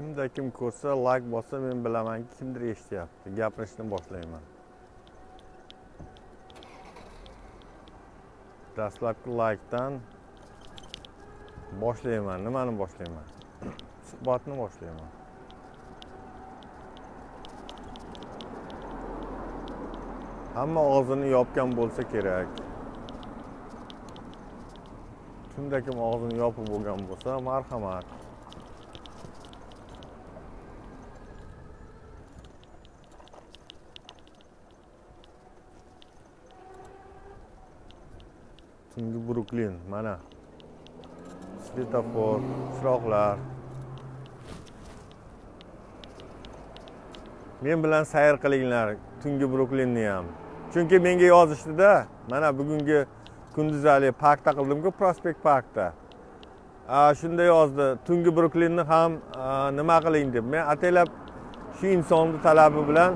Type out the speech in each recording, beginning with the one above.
kimda kim ko'rsa layk bossa men bilamanki kimdir eshityapti. Gapirishni boshlayman. Dastlabki laykdan boshlayman. Nimani boshlayman? Suhbatni boshlayman. Hamma og'zini yopgan bo'lsa kerak. Kimda kim og'zini yopib bo'lgan bo'lsa marhamat. Tungi bruklin mana. Svetofor chiroqlar men bilan sayr qilinglar tungi bruklinni ham chunki menga yozishdida mana bugungi kunduzali parkda qildimku prospekt parkda. Shunda yozdi tungi bruklinni ham nima qiling deb. Men ataylab shu insonni talabi bilan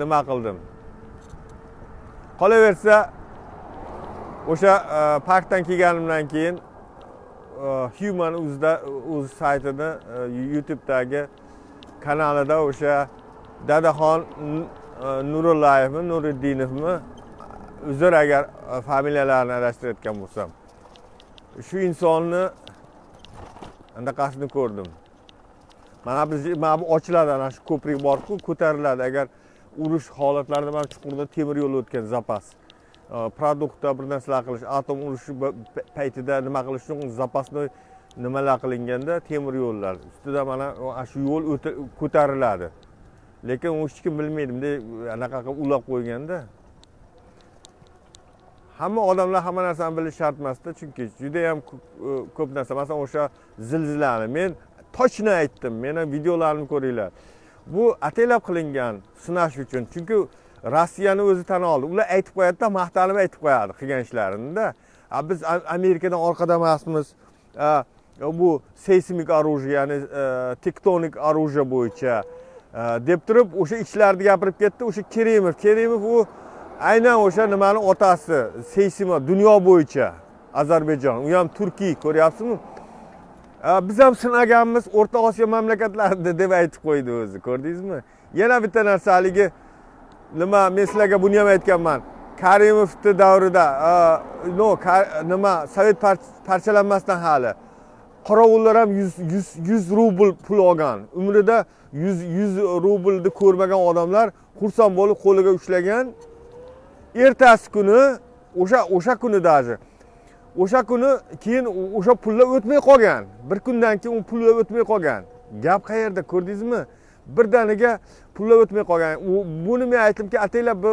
nima qildim. Qolaversa o'sha e, parkdan kelganimdan keyin e, human uzda uz saytini e, youtube'dagi kanalida o'sha dadaxon nurullayevmi nuriddinovmi uzr agar familiyalarini adashtirayotgan bo'lsam. Shu insonni anaqasini ko'rdim. Mana biz mana bu ochiladi ana shu ko'prik borku ko'tariladi. Agar urush holatlarida mana chuqurda temir yo'l o'tgan zapas. Produktda bir narsalar qilish atom urushi paytida nima qilish uchun запасной nimalar qilinganda temir yo'llar ustida mana shu yo'l ko'tariladi lekin u hech kim bilmaydi bunday anaqa qilib ulab qo'yganda hamma odamlar hamma narsani bilishi shart emasda chunki judayam ko'p narsa masalan o'sha zilzilani men точно aytdim meni videolarimni ko'ringlar bu ataylab qilingan sinash uchun chunki rossiyani o'zi tan oldi. Ular aytib qo'yadida maqtanib aytib qo'yadi qilgan ishlarinida. Biz amerikadan orqada emasmiz. Bu seysmik оружие ya'ni e, tektonik оружие bo'yicha e, deb turib o'sha ichlarida gapirib ketdi. O'sha kerimov. Kerimov u aynan o'sha nimani otasi seysmo dunyo bo'yicha ozarbayjon. U ham turkiy ko'ryapsizmi? Biz ham sinaganmiz o'rta osiyo mamlakatlarida deb aytib qo'ydi o'zi ko'rdingizmi? Yana bitta narsa haligi nima men sizlarga buni ham aytganman. Karimovni davrida no nima sovet parchalanmasdan hali qorovullar ham yuz yuz yuz rubl pul olgan. Umrida yuz yuz rublni ko'rmagan odamlar xursand bo'lib qo'liga ushlagan. Ertasi kuni o'sha o'sha kuni даже o'sha kuni keyin o'sha pullar o'tmay qolgan. Bir kundan keyin u pullar o'tmay qolgan. Gap qayerda ko'rdingizmi? Birdaniga pullar o'tmay qolgan. Buni men aytdimki ataylab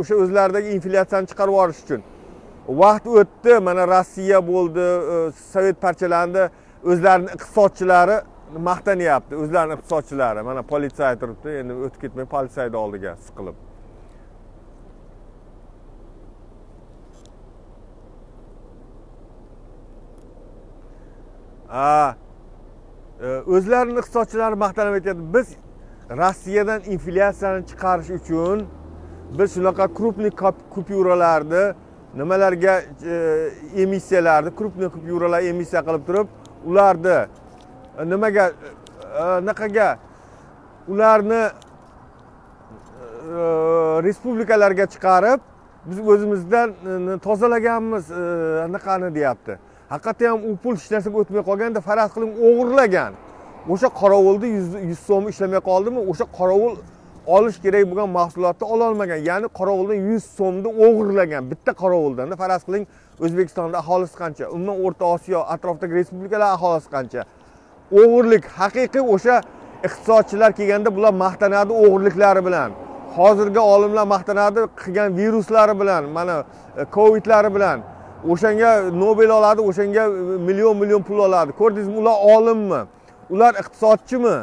o'sha o'zlaridagi inflyatsiyani chiqarib yuborish uchun. Vaqt o'tdi mana rossiya bo'ldi sovet parchalandi o'zlarini iqtisodchilari maqtanyapti o'zlarini iqtisodchilari. Mana politsiya turibdi endi o'tib ketmay politsiyani oldiga siqilib. A o'zlarini iqtisodchilari maqtanib aytyapti. Biz rossiyadan inflyatsiyani chiqarish uchun biz shunaqa крупный kupyuralarni nimalarga e, emissiyalarni крупный kupyuralar emissiya qilib turib ularni e, nimaga e, anaqaga ularni respublikalarga chiqarib biz o'zimizdan tozalaganmiz anaqani deyapti. Haqiqatdan ham u pul hech narsaga o'tmay qolganda faraz qiling o'g'irlagan. O'sha qorovulni yuz so'm ishlamay qoldimi o'sha qorovul olish kerak bo'lgan mahsulotni ololmagan ya'ni qorovuldan yuz so'mni o'g'irlagan bitta qorovuldanda faraz qiling o'zbekistonda aholisi qancha umuman o'rta osiyo atrofidagi respublikalar aholisi qancha? O'g'irlik haqiqiy o'sha iqtisodchilar kelganda bular maqtanadi o'g'irliklari bilan. Hozirgi olimlar maqtanadi qilgan viruslari bilan mana e, covidlari bilan. O'shanga nobel oladi o'shanga million million pul oladi. Ko'rdingizmi ular olimmi? Ular iqtisodchimi?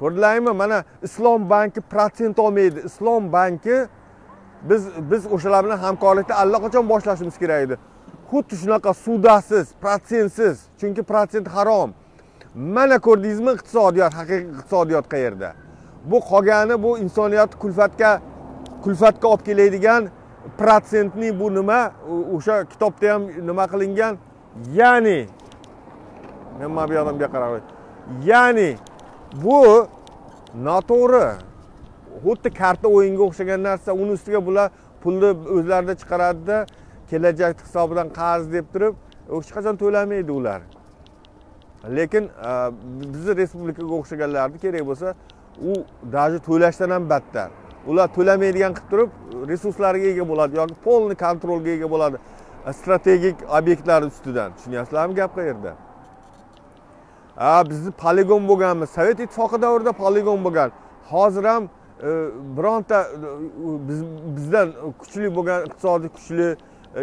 Ko'rdilaringmi mana islom banki protsent olmaydi. Islom banki biz biz o'shalar bilan hamkorlikni allaqachon boshlashimiz kerak edi. Xuddi shunaqa sudasiz protsentsiz chunki protsent harom. Mana ko'rdingizmi iqtisodiyot haqiqiy iqtisodiyot qayerda? Bu qolgani bu insoniyat kulfatga kulfatga olib keladigan protsentning bu nima o'sha kitobda ham nima qilingan? Ya'ni men mana bu yoqdan bu yoqqa qarab ya'ni bu noto'g'ri. Xuddi karta o'yinga o'xshagan narsa uni ustiga bular pulni o'zlarida chiqaradida kelajak hisobidan qarz deb turib hech qachon to'lamaydi ular. Lekin e, bizni respublikaga o'xshaganlarni kerak bo'lsa u даже to'lashdan ham battar. Ular to'lamaydigan qilib turib resurslariga ega bo'ladi yoki полный kontrolga ega bo'ladi. E, strategik obyektlar ustidan. Tushunyapsizlarmi gap qayerda ha bizni poligon bo'lganmiz. Sovet ittifoqi davrida poligon bo'lgan. Hozir ham e, bironta e, bizdan kuchli bo'lgan iqtisodiy kuchli e,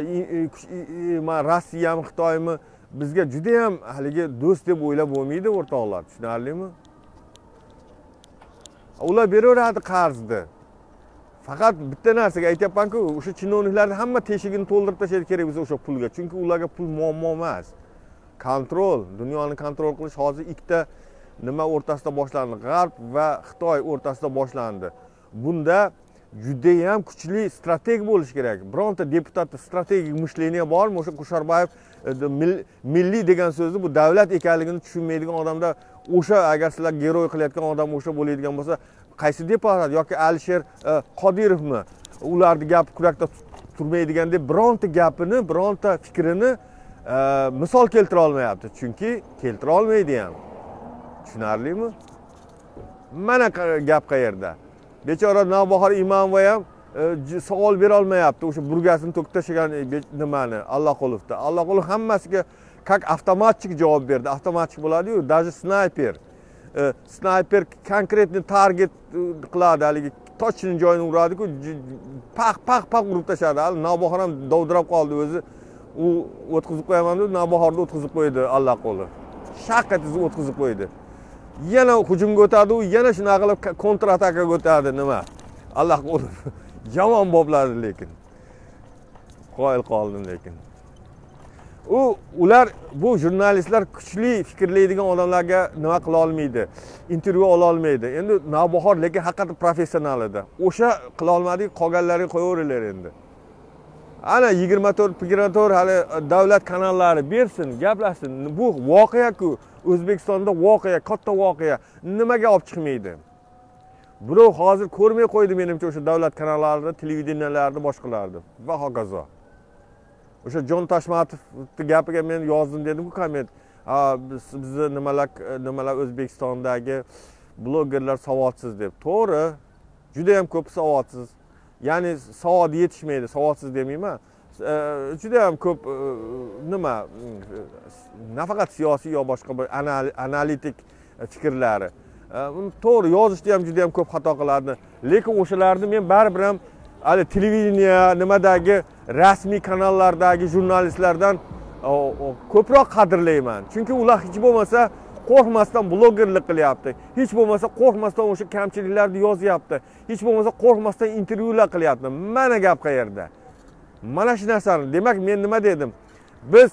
rossiyami xitoymi? Bizga judayam haligi do'st deb o'ylab bo'lmaydi o'rtoqlar. Tushunarlimi? Ular beraveradi qarzni faqat bitta narsaga aytyapmanku o'sha chinovniklarni hamma teshigini to'ldirib tashlaydi kerak bo'lsa o'sha pulga. Chunki ularga pul muammo emas. Kontrol dunyoni kontrol qilish hozir ikkita nima o'rtasida boshlandi? G'arb va xitoy o'rtasida boshlandi. Bunda judayam kuchli strateg bo'lishi kerak. Bironta deputatni strategik мышление bormi? O'sha kusherbayev e, milliy degan so'zni bu davlat ekanligini tushunmaydigan odamda o'sha agar sizlar geroy qilayotgan odam o'sha bo'ladigan bo'lsa qaysi deputat yoki alisher e, qodirovmi ularni gapi kurakda turmaydigan deb bironta gapini bironta fikrini e, misol keltira olmayapti. Chunki keltira olmaydi ham. Tushunarlimi? Mana gap qayerda bechora navbahor imomova ham e, savol berolmayapti o'sha burgasini to'kib tashlagan nimani? Alloqulovda alloqulov hammasiga как автоматчик javob berdi. Avtomatchik bo'ladiyu даже snayper E, snayper konkretniy target e, qiladi haligi. Точный joyini uradiku pax pax pax urib tashladi. Hali navbahor ham dovdirab qoldi o'zi. U o'tkazib qo'yaman deb navbahorni o'tkazib qo'ydi allaquli shaq etib o'tkazib qo'ydi. Yana hujumga o'tadi u yana shunaqa qilib kontra atakaga o'tadi nima? Allaquli yomon bopladi lekin. Qoyil qoldim lekin. U ular bu jurnalistlar kuchli fikrlaydigan odamlarga nima qila olmaydi? Intervyu ola olmaydi. Endi navbahor lekin haqiqatda professional edi. O'sha qila olmadik qolganlariga qo'yaveringlar endi. Ana yigirma to'rt yigirma to'rt hali e, davlat kanallari bersin gaplashsin. Bu voqeaku o'zbekistonda voqea katta voqea. Nimaga olib chiqmaydi? Birov hozir ko'rmay qo'ydi menimcha o'sha davlat kanallarida televideniyalarni boshqalarni va hokazo. O'sha jon tashmatovni gapiga men yozdim dedimku komment bizni nimalar nimalar o'zbekistondagi blogerlar savodsiz deb. To'g'ri juda yam ko'p savodsiz. Ya'ni savodi yetishmaydi savodsiz demayman e, juda ham ko'p e, nima mm, nafaqat siyosiy yo boshqa bir analitik fikrlari. E, to'g'ri yozishda ham juda ham ko'p xato qiladi lekin o'shalarni men baribir ham hali televideniya nimadagi rasmiy kanallardagi jurnalistlardan ko'proq qadrlayman. Chunki ular hech bo'lmasa qo'rqmasdan blogerlik qilyapti. Hech bo'lmasa qo'rqmasdan o'sha kamchiliklarni yozyapti. Hech bo'lmasa qo'rqmasdan intervyular qilyapti. Mana gap qayerda? Mana shu narsani. Demak men nima dedim? Biz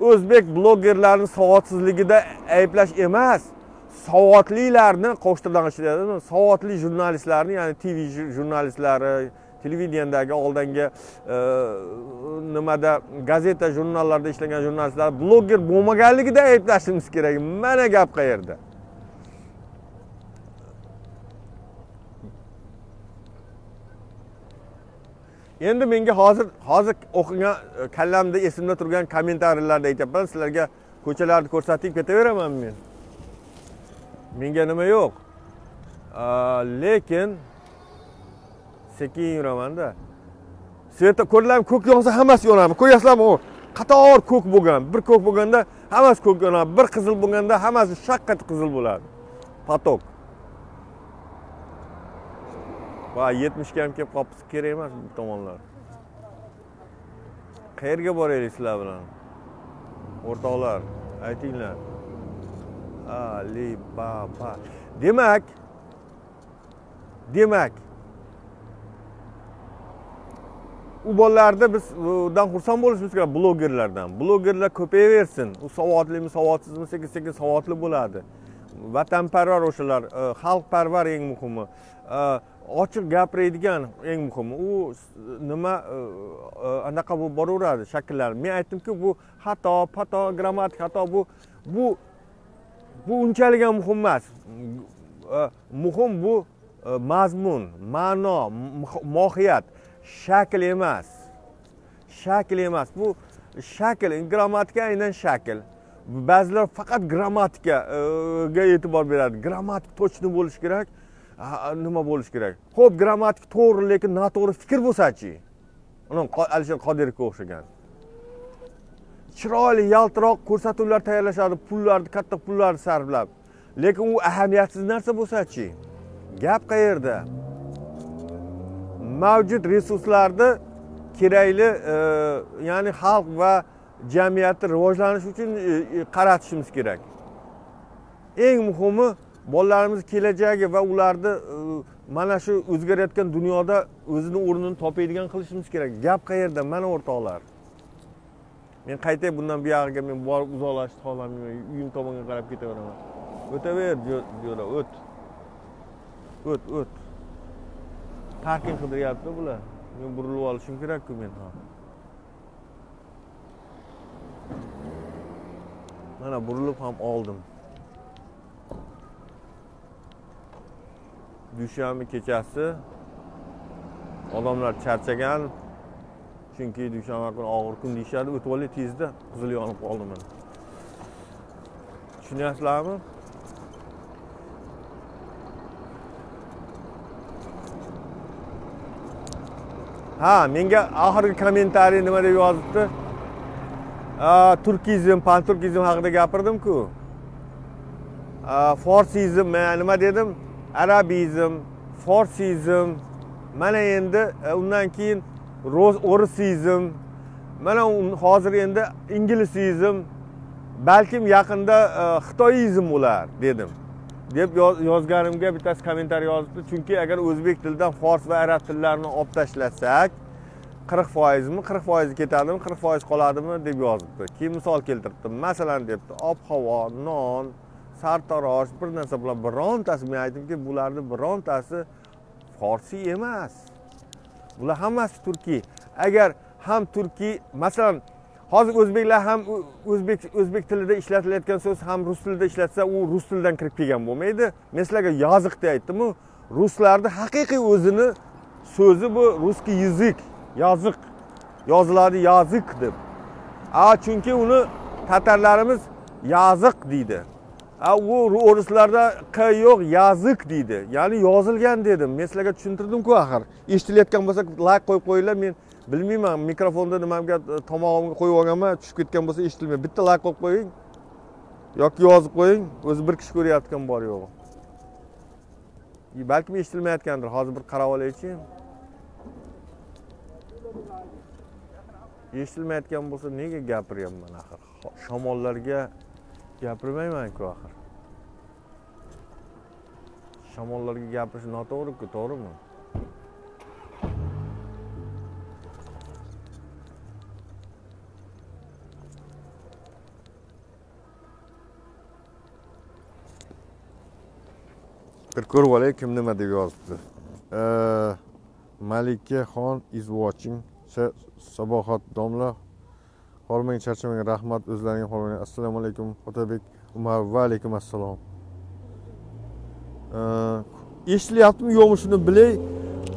o'zbek blogerlarini savodsizligida ayblash emas. Savodlilarni qo'shtirdan savodli jurnalistlarni ya'ni tv jurnalistlari televideniyadagi oldingi e, nimada gazeta jurnallarda ishlagan jurnalistlar bloger bo'lmaganligida ayblashimiz kerak. Mana gap qayerda? Endi menga hozir hozir o'qigan e, kallamda esimda turgan kommentariylarni aytyapman. Sizlarga ko'chalarni ko'rsatib ketaveraman men. Menga nima yo'q? Lekin sekin yuramanda. Sveta ko'rlarmi ko'k yog'sa hammasi yonadi. Ko'ryapsizlarmi u? Qator ko'k bo'lgan bir ko'k bo'lganda hammasi ko'k yonadi bir qizil bo'lganda hammasi shaqqat qizil bo'ladi. Potok va yetmishga ham kelib qolibmiz kerak emas bu tomonlar. Qayerga boraylik sizlar bilan? O'rtoqlar aytinglar. Alibaba. Demak demak u bolalarni biz undan xursand bo'lishimiz kerak blogerlardan. Blogerlar ko'payaversin. U savodlimi savodsizmi sekin sekin savodli bo'ladi. Vatanparvar o'shalar e, xalqparvar eng muhimi. E, ochiq gapiradigan eng muhimi. U nima e, anaqa bo'lib boraveradi shakllar. Men aytdimki bu xato pato grammatik xato bu bu bu unchalik ham muhim emas. Muhim bu mazmun ma'no mohiyat. Shakl emas. Shakl emas. Bu shakl grammatika aynan shakl. Ba'zilar faqat grammatikaga e'tibor beradi. Grammatik точно bo'lishi kerak. Nima bo'lishi kerak? Ho'p grammatik to'g'ri lekin noto'g'ri fikr bo'lsachi? Alisher qodirovga o'xshagan. Chiroyli yaltiroq ko'rsatuvlar tayyorlashadi pullarni katta pullarni sarflab. Lekin u ahamiyatsiz narsa bo'lsachi? Gap qayerda? Mavjud resurslarni kerakli e, ya'ni xalq va jamiyatni rivojlanishi uchun e, e, qaratishimiz kerak. Eng muhimi bolalarimiz kelajagi va ularni e, mana shu o'zgarayotgan dunyoda o'zini o'rnini topadigan qilishimiz kerak. Gap qayerda mana o'rtoqlar? Men qaytay bundan buyog'iga men borib uzoqlashib qolaman uyim tomonga qarab ketaveraman. O'taver jo'ra o't. O't o't. Parking qidiryapti bular? Men burilib olishim kerakku men ham. Mana burilib ham oldim. Dushanba kechasi. Odamlar charchagan. Chunki dushanba kuni og'ir kun deyishadi. O'tib olay tezda qizil yonib qoldi mana tushunyapsizlarmi? Ha menga oxirgi kommentariy nima deb yozibdi? Turkizm panturkizm haqida gapirdimku. Forsizm men nima dedim? Arabizm forsizm. Mana endi e, undan keyin o'risizm. Mana hozir endi inglizizm. Balkim yaqinda e, xitoyizm bo'lar dedim. Deb yozganimga bittasi kommentariy yozibdi. Chunki agar o'zbek tilidan fors va arab tillarini olib tashlasak qirq foizmi qirq foizi ketadimi qirq foiz qoladimi deb yozibdi. Keyin misol keltiribdi. Masalan debdi ob havo non sartarosh bir narsa bular birontasi men aytdimki bularni birontasi forsiy emas. Bular hammasi turkiy. Agar ham turkiy masalan hozir o'zbeklar ham o'zbek o'zbek tilida ishlatilayotgan so'z ham rus tilida ishlatsa u rus tilidan kirib kelgan bo'lmaydi. Men sizlarga yoziq deb aytdimu ruslarni haqiqiy o'zini so'zi bu русский язык yoziq yoziladi yoziq deb. A chunki uni tatarlarimiz yoziq deydi. A u o'rislarda q yo'q yoziq deydi. Ya'ni yozilgan dedim. Men sizlarga tushuntirdimku axir. Eshitilayotgan bo'lsa layk qo'yib qo'yinglar men bilmayman mikrofonni nimamga tomog'imga qo'yib olganman tushib ketgan bo'lsa eshitilmaydi. Bitta layk qo'yib qo'ying yoki yozib qo'ying o'zi bir kishi ko'ryaptikan bor yo'g'i. Balkim eshitilmayotgandir hozir bir qarab olaychi eshitilmayotgan bo'lsa nega gapiryapman axir? Shamollarga gapirmaymanku axir. Shamollarga gapirish noto'g'riku to'g'rimi? Bir ko'rib olay kim nima deb yozibdi? Malika xon is watching. Sabohat domla. Hormang charchamang rahmat o'zlaringga hormang assalomu alaykum otabek umar va alaykum assalom. Eshitilyaptimi yo'qmi shuni bilay.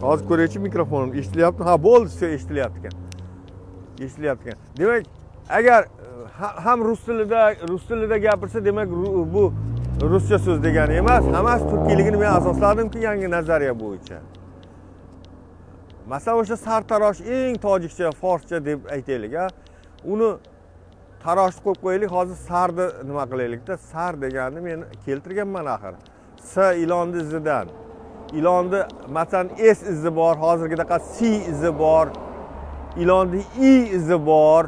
Hozir ko'raychi mikrofonim. Eshitilyaptimi ha bo'ldi все eshitilyapti ekan eshitilyapti ekan demak agar ham rus tilida rus tilida gapirsa demak bu ruscha so'z degani emas hammasi turkiyligini men asosladimki yangi nazariya bo'yicha. Masalan o'sha sartarosh eng tojikcha forscha deb aytaylik a uni taroshni qo'yib qo'yaylik hozir sarni nima qilaylikda sar deganni men keltirganman axir. S ilonni izidan ilonni masalan s izi bor hozirgidaqa c izi bor. Ilonni i izi bor.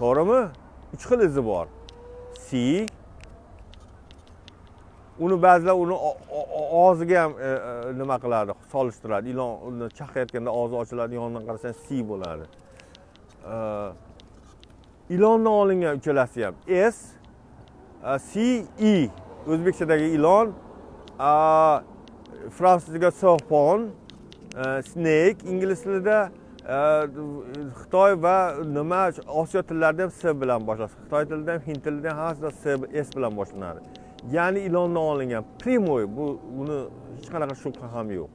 To'g'rimi? Uch xil izi bor. C uni ba'zilar uni og'ziga ham e, e, nima qiladi solishtiradi. Ilon uni chaqayotganda og'zi ochiladi yonidan qarasang si bo'ladi. E, Ilondan olingan uchalasi ham s c e. O'zbekchadagi ilon fransuz tilida serpon snake ingliz tilida xitoy va nima osiyo tillarida ham s bilan boshlanadi xitoy tilida ham hind tilida ham hammasida s s bilan boshlanadi ya'ni ilondan olingan. Прямой bu buni hech qanaqa shubha ham yo'q.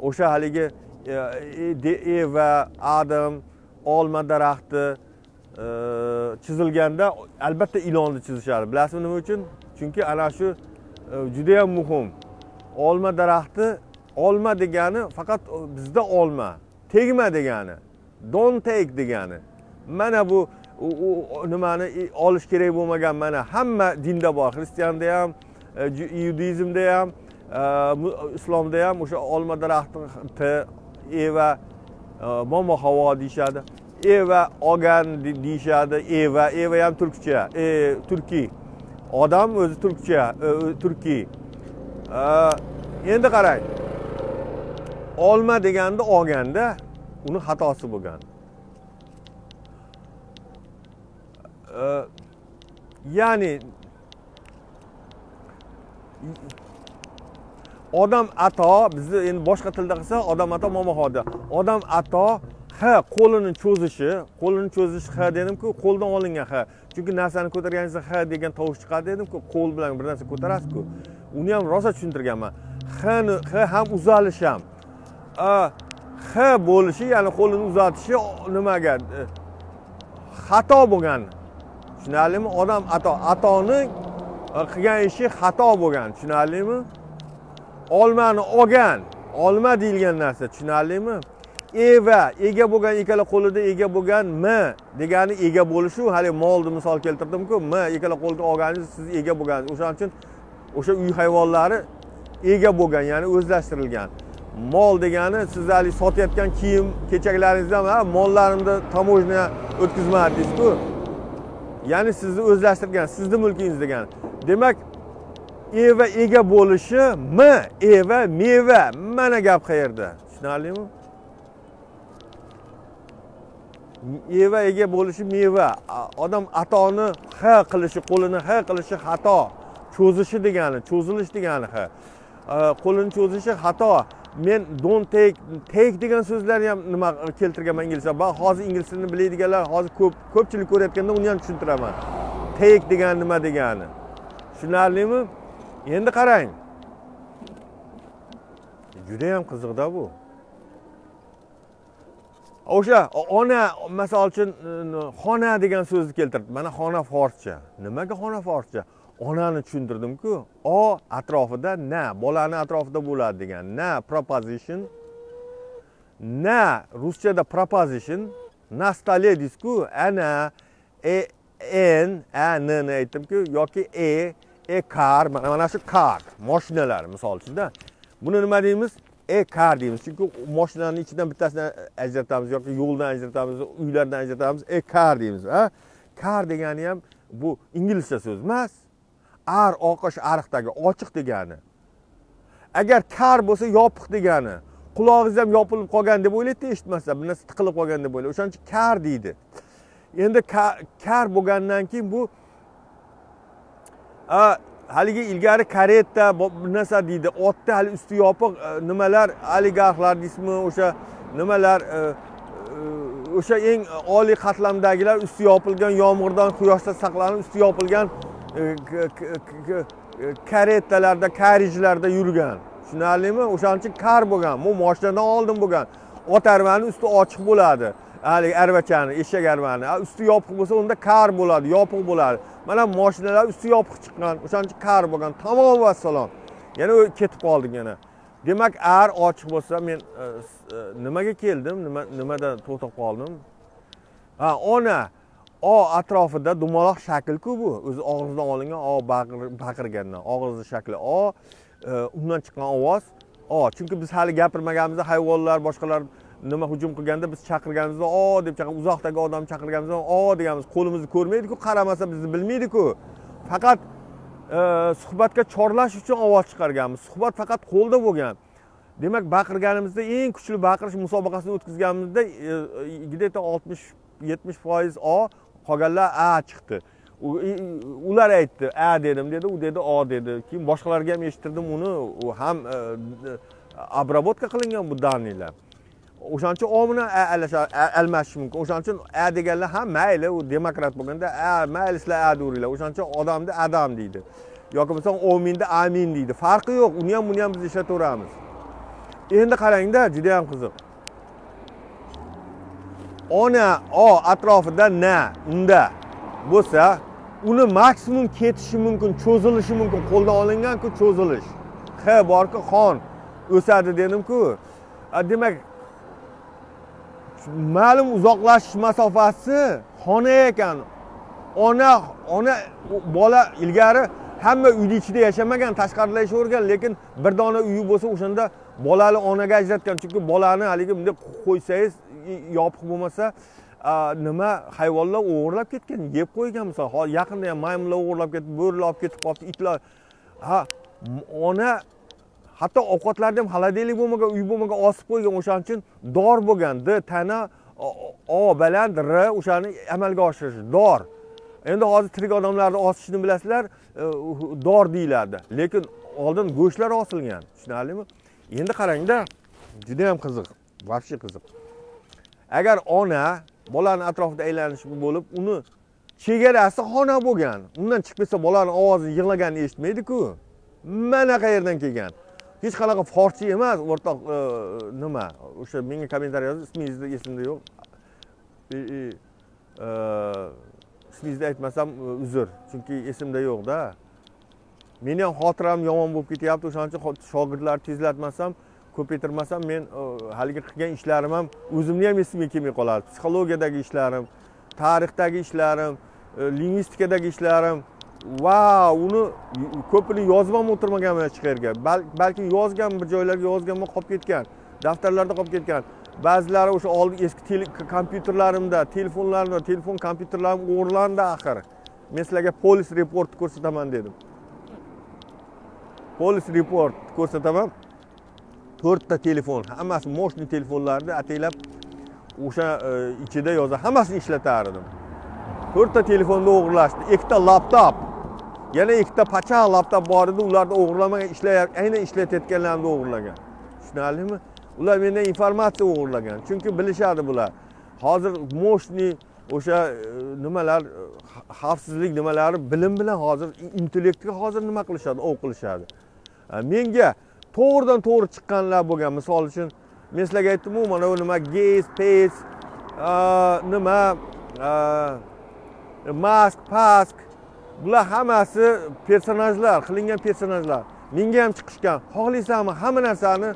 O'sha haligi e, eva e adam olma daraxti e, chizilganda albatta ilonni chizishadi. Bilasizmi nima uchun? Chunki ana shu judayam muhim. Olma daraxti olma degani faqat bizda olma tegma degani don't take degani. Mana bu nimani olish kerak bo'lmagan mana hamma dinda bor. Xristianda ham e, yudizmda ham e, islomda ham o'sha olma daraxti eva e, momo havo deyishadi. Eva olgan deyishadi. Eva eva ham turkcha. E, turkiy odam o'zi turkcha turkiy endi qarang. Olma deganda olganda uni xatosi bo'lgan ya'ni odam ato bizni endi boshqa tilda qilsa odam ato momohoda odam ato ha qo'lini cho'zishi qo'lini cho'zish ha dedimku qo'ldan olingan ha chunki narsani ko'targaningizda ha degan tovush chiqadi dedimku qo'l bilan bir narsa ko'tarasizku. Uni ham rosa tushuntirganman. Hni h ham uzalish ham. H bo'lishi ya'ni qo'lini uzatishi nimaga? Xato bo'lgan. Tushunarlimi? Odam ato atoni e, qilgan ishi xato bo'lgan. Tushunarlimi? Olmani olgan. Olma deyilgan narsa. Tushunarlimi? Eva ega bo'lgan ikkala qo'lida ega bo'lgan m degani ega bo'lishu. Haligi molni misol keltirdimku m ikkala qo'lda olganingiz siz ega bo'lgansiz o'shaning uchun o'sha uy hayvonlari ega bo'lgan ya'ni o'zlashtirilgan. Mol degani siz haligi sotayotgan kiyim kechaklaringizdan mollarimni tamojna o'tkazmadi deysizku ya'ni sizni o'zlashtirgan sizni mulkingiz degani demak eva ega bo'lishi m eva meva. Mana gap qayerda? Tushunarlimi eva ega bo'lishi meva. Odam atoni h qilishi qo'lini h qilishi xato. Cho'zishi degani cho'zilish degani h. Qo'lini cho'zishi xato. Men don't take take degan so'zlarni ham nima e, keltirganman inglizcha hozir ingliz tilini biladiganlar hozir ko'p ko'pchilik ko'rayotganda uni ham tushuntiraman. Take degani nima degani? Tushunarlimi? Endi qarang. Judayam qiziqda bu. O'sha ona misol uchun xona degan so'zni keltirdi. Mana xona forscha nimaga xona forscha onani tushuntirdimku o atrofida na bolani atrofida bo'ladi degan. Na proposition na ruschada proposition na stole deysizku ana e n a n ni aytdimku yoki e e kar mana shu kar moshinalar misol uchunda buni nima deymiz? E kar deymiz chunki moshinani ichidan bittasini ajratamiz yoki yo'ldan ajratamiz uylardan ajratamiz e kar deymiz a? Kar degani ham bu inglizcha so'z emas. Ar oqish ariqdagi ochiq degani. Agar kar bo'lsa yopiq degani. Qulog'ingiz ham yopilib qolgan deb o'ylaydida eshitmasa bir narsa tiqilib qolgan deb o'ylaydi o'shaning uchun kar deydi. Endi kar bo'lgandan keyin bu haligi ilgari kareta bir narsa deydi. Otda hali usti yopiq e, nimalar oligarxlar deysizmi o'sha nimalar e, e, o'sha eng oliy qatlamdagilar usti yopilgan yomg'irdan quyoshdan saqlanib usti yopilgan karetalarda karijlarda yurgan tushunarlimi? O'shaning uchun kar bo'lgan bu moshinadan oldin bo'lgan. Ot arvani usti ochiq bo'ladi. Haligi arvachani eshak arvani. Usti yopiq bo'lsa unda kar bo'ladi yopiq bo'ladi. Mana moshinalar usti yopiq chiqqan o'shaning uchun kar bo'lgan. Tamom vassalom yana ketib qoldik yana. Demak ar ochiq bo'lsa men e, e, nimaga keldim? Nima nimadan to'xtab qoldim? Ha ona. O atrofida dumaloq shaklku bu. O'zi og'izdan olingan o baqirgandan. Og'izni shakli o e, undan chiqqan ovoz o. Chunki biz hali gapirmaganmizda hayvonlar boshqalar nima hujum qilganda biz chaqirganimizda o deb chaqir uzoqdagi odamni chaqirganimizda o deganmiz. Qo'limizni ko'rmaydiku qaramasa bizni bilmaydiku. Faqat e, suhbatga chorlash uchun ovoz chiqarganmiz. Suhbat faqat qo'lda bo'lgan. Demak baqirganimizda eng kuchli baqirish musobaqasini o'tkazganimizda e, где то oltmish yetmish foiz o qolganlar a chiqdi. U- ular aytdi a dedim dedi u dedi o dedi. Keyin boshqalarga ham eshittirdim uni. U ham e, e, обработка qilingan bu данныйlar o'shaning uchun o bilan a almashish mumkin. O'shaning uchun a deganlar ham mayli u demokrat bo'lganda a mayli sizlar a deveringlar o'shaning uchun odamni adam deydi. Yoki bo'lmasam ominni amin deydi. Farqi yo'q. Uni ham buni ham biz ishlataveramiz endi qarangda juda yam qiziq. Ona o atrofida na unda bo'lsa uni maksimum ketishi mumkin cho'zilishi mumkin qo'ldan olinganku cho'zilish. H borku xon o'sadi dedimku. A, demak ma'lum uzoqlashish masofasi xona ekan. Ona ona bola ilgari hamma uyni ichida yashamagan tashqarida yashayvergan lekin bir dona uyi bo'lsa o'shanda bolani onaga ajratgan. Chunki bolani haligi bunday qo'ysangiz yopiq bo'lmasa nima hayvonlar o'g'irlab ketgan yeb qo'ygan misol. Hozir yaqinda ham maymunlar o'g'irlab ketib bo'rilar olib ketib qolibdi itlar. Ha ona hatto ovqatlarni ham холодильник bo'lmagan uy bo'lmagan osib qo'ygan o'shaning uchun dor bo'lgan. D tana o- baland r o'shani amalga oshirish. Dor. Endi hozir tirik odamlarni osishni bilasizlar e, dor deyiladi. Lekin oldin go'shtlar osilgan tushunarlimi? Endi qarangda juda yam qiziq вообще qiziq. Agar ona bolani atrofida aylanish bo'lib uni chegarasi xona bo'lgan. Undan chiqib ketsa bolani ovozi yig'laganini eshitmaydiku. Mana qayerdan kelgan? Hech qanaqa forscha emas o'rtoq e, nima? O'sha menga kommentariy yozib ismingizni esimda yo'q. E, ismingizni aytmasam e, uzr chunki esimda yo'qda meni ham xotiram yomon bo'lib ketyapti o'shaning uchun shogirdlarni tezlatmasam ko'paytirmasam men haligi qilgan ishlarim ham o'zimni ham esimga kelmay qoladi. Psixologiyadagi ishlarim tarixdagi ishlarim e, lingvistikadagi ishlarim. Va uni ko'pini yozib ham o'tirmaganman hech qayerga balki yozgan bir joylarga yozganman qolib ketgan daftarlarda qolib ketgan. Ba'zilari o'sha oldin eski kompyuterlarimda telefonlarimda telefon kompyuterlarim o'g'irlandi axir. Men sizlarga polis report ko'rsataman dedim. Polis report ko'rsataman. To'rtta telefon. Hammasi мощный telefonlarni ataylab o'sha e, ichida yozib hammasini ishlatar edim to'rtta telefonni o'g'irlashdi. Ikkita laptop. Yana ikkita pachaq laptop bor edi. Ularni o'g'irlamagan ishlayap aynan ishlatayotganlarimni o'g'irlagan. Tushunarlimi? Ular mendan informatsiya o'g'irlagan. Chunki bilishadi bular. Hozir мощный o'sha e, nimalar xavfsizlik nimalari bilim bilan hozir intellektga hozir nima qilishadi ov qilishadi. E, menga to'g'ridan to'g'ri chiqqanlar bo'lgan. Misol uchun men sizlarga aytdimu mana bu nima gays pes nima mask pask bular hammasi personajlar qilingan personajlar. Menga ham chiqishgan. Xohlaysanmi hamma narsani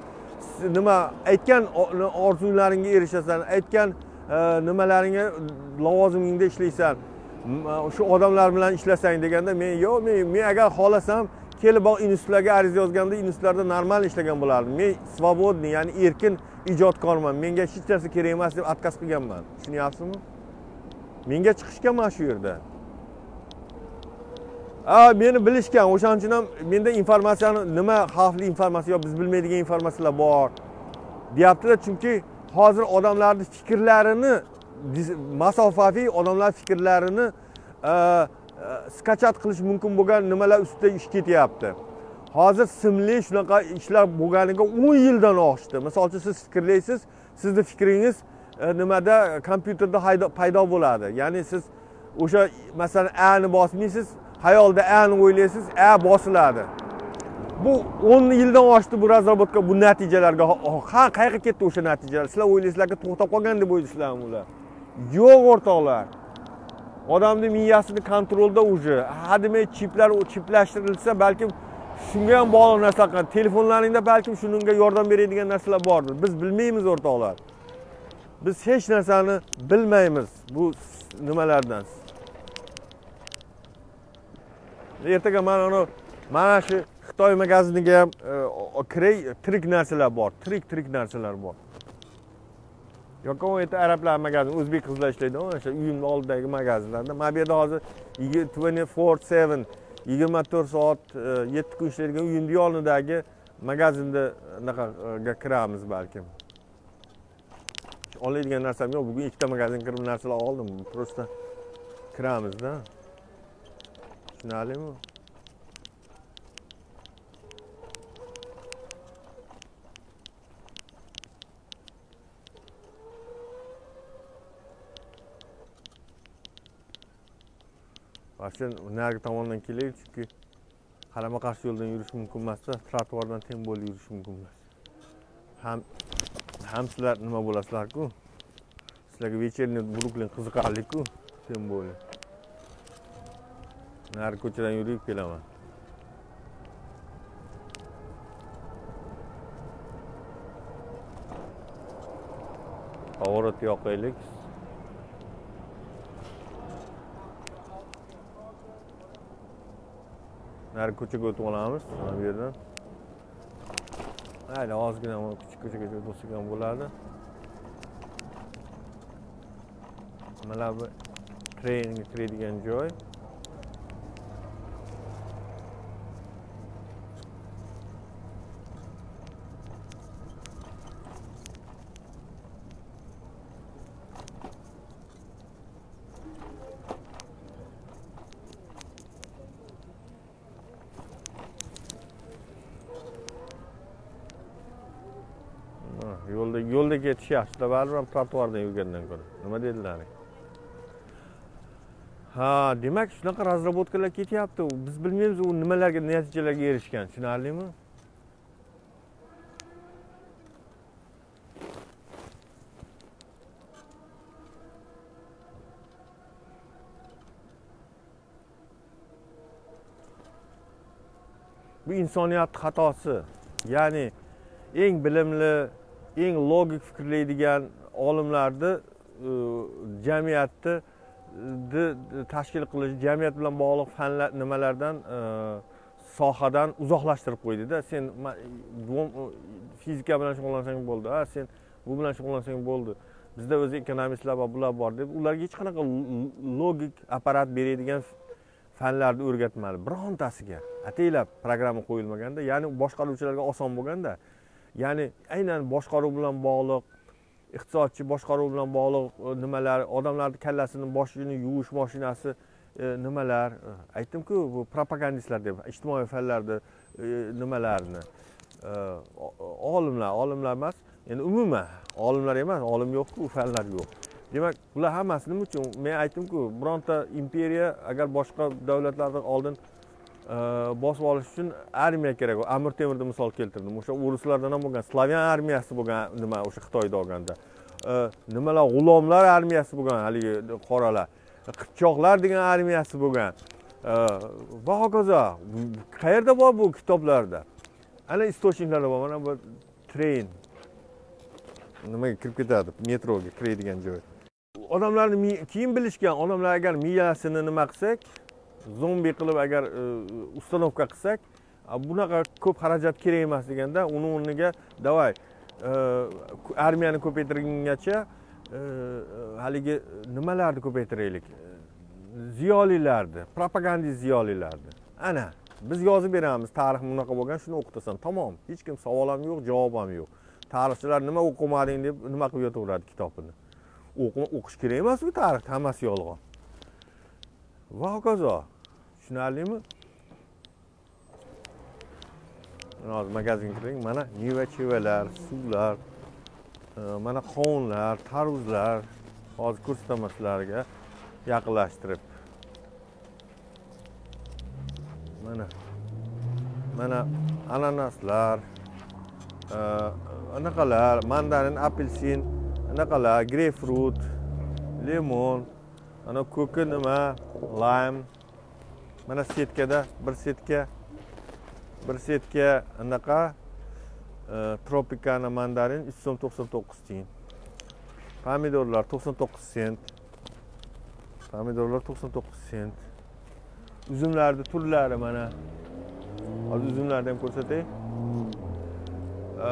nima aytgan orzularingga erishasan aytgan e, nimalaringga lavozimingda ishlaysan e, shu odamlar bilan ishlasang deganda men yo'q men men agar xohlasam kelib institutlarga ariza yozganda institutlarda normal ishlagan bo'lardim. Men svobodniy ya'ni erkin ijodkorman. Menga hech narsa kerak emas deb отказ qilganman. Tushunyapsizmi? Menga chiqishgan mana shu yerda. A meni bilishgan o'shaning uchun ham menda informatsiyani nima xavfli informatsiya yo biz bilmaydigan informatsiyalar bor deyaptida. Chunki hozir odamlarni fikrlarini masofaviy odamlar fikrlarini skachat qilish mumkin bo'lgan nimalar ustida ish ketyapti hozir simli shunaqa ishlar bo'lganiga o'n yildan oshdi misol uchun siz fikrlaysiz sizni fikringiz nimada kompyuterda paydo bo'ladi ya'ni siz o'sha masalan ani bosmaysiz xayolda ani o'ylaysiz a bosiladi bu o'n yildan oshdi bu razработка bu natijalarga ha qayerga ketdi o'sha natijalar sizlar o'ylaysizlarki to'xtab qolgan deb o'ylaysizlarmi ular yo'q o'rtoqlar odamni miyasini kontrolda уже hademay chiplar chiplashtirilsa balkim shunga ham bog'liq narsa qiladi. Telefonlaringda balkim shunga yordam beradigan narsalar bordir. Biz bilmaymiz o'rtoqlar. Biz hech narsani bilmaymiz bu nimalardan. Ertaga mana anavi mana shu xitoy magaziniga ham e, kiray tirik narsalar bor tirik tirik narsalar bor. Yoki u yerda arablar magazin o'zbek qizlar ishlaydi mana o'sha uyimni oldidagi magazinlarda. Mana bu yerda hozir twenty four seven yigirma to'rt soat e, yetti kun ishlaydigan uyimni yonidagi magazinda anaqaga kiramiz balkim. Oladigan narsam yo'q bugun ikkita magazin kirib narsalar oldim просто kiramizda. Tushunarlimi? Mana shu narigi tomondan kelaylik chunki qarama qarshi yo'ldan yurish mumkin emasda trotuardan teng bo'lib yurish mumkin emas. Ham ham sizlar nima bo'lasizlarku? Sizlarga вечерний бруклин qiziqarliku? Teng bo'lib narigi ko'chadan yurib kelaman. Поворот yoqaylik. Nari ko'chaga o'tib olamiz mana bu yerdan. Mayli ozgina kichik ko'chagacha olsak ham bo'ladi. Mana bu trenga kiradigan joy. Yo'lda ketish yaxshida baribir ham trotuardan yurgandan ko'ra nima dedilar ha demak shunaqa разработкалар ketyapti biz bilmaymiz u nimalarga natijalarga erishgan tushunarlimi bu insoniyatni xatosi ya'ni eng bilimli eng logik fikrlaydigan olimlarni jamiyatni tashkil qilish jamiyat bilan bog'liq fanlar nimalardan e, sohadan uzoqlashtirib qo'ydida sen fizika bilan shug'ullansang bo'ldi a sen bu bilan shug'ullansang bo'ldi bizda o'zi ekonomistlar va bular bor deb ularga hech qanaqa logik apparat beradigan fanlarni o'rgatmadi. Birontasiga ataylab programma qo'yilmaganda ya'ni boshqaruvchilarga oson bo'lganda ya'ni aynan boshqaruv bilan bog'liq iqtisodchi boshqaruv bilan bog'liq e, nimalar odamlarni kallasini boshini yuvish mashinasi e, nimalar? E, aytdimku bu propagandistlar deb ijtimoiy fanlarni nimalarni? Olimlar olimlar emas endi umuman olimlar emas olim yo'qku fanlar yo'q. Demak bular hammasi nima uchun men aytdimku bironta imperiya agar boshqa davlatlarni oldin bosib olish uchun armiya kerak amir temurni misol keltirdim o'sha o'rislardan ham bo'lgan slavyan armiyasi bo'lgan nima o'sha xitoyda olganda nimalar g'ulomlar armiyasi bo'lgan haligi qoralar qipchoqlar degan armiyasi bo'lgan va hokazo qayerda bor bu kitoblarda ana istochniklarda bor mana bu tren nimaga kirib ketadi metroga kiradigan joy odamlarni keyin bilishgan odamlar agar miyasini nima qilsak zombi qilib agar e, установка qilsak bunaqa ko'p xarajat kerak emas deganda uni o'rniga давай e, armiyani ko'paytirgungacha e, haligi nimalarni ko'paytiraylik? Ziyolilarni propagandist ziyolilarni. Ana biz yozib beramiz tarix bunaqa bo'lgan shuni o'qitasan. Tamom hech kim savol ham yo'q javob ham yo'q. Tarixchilar nima o'qimading deb nima qilib yotaveradi kitobini? O'qish kerak emas emasku tarix hammasi yolg'on. Va hokazo. Tushunarlimi? Hozir magazinga kiring. Mana meva chevalar suvlar e, mana qovunlar tarvuzlar hozir ko'rsataman sizlarga yaqinlashtirib. Mana mana ananaslar e, anaqalar mandarin apelsin anaqalar greypfrut limon ana ko'ki nima lime. Mana setkada bir setka bir setka anaqa e, tropikani tropikana mandarin uch so'm to'qson to'qqiz tiyin. Pomidorlar to'qson to'qqiz sent. Pomidorlar to'qson to'qqiz sent. Uzumlarni turlari mana. Hozir uzumlarni ham ko'rsatay. E,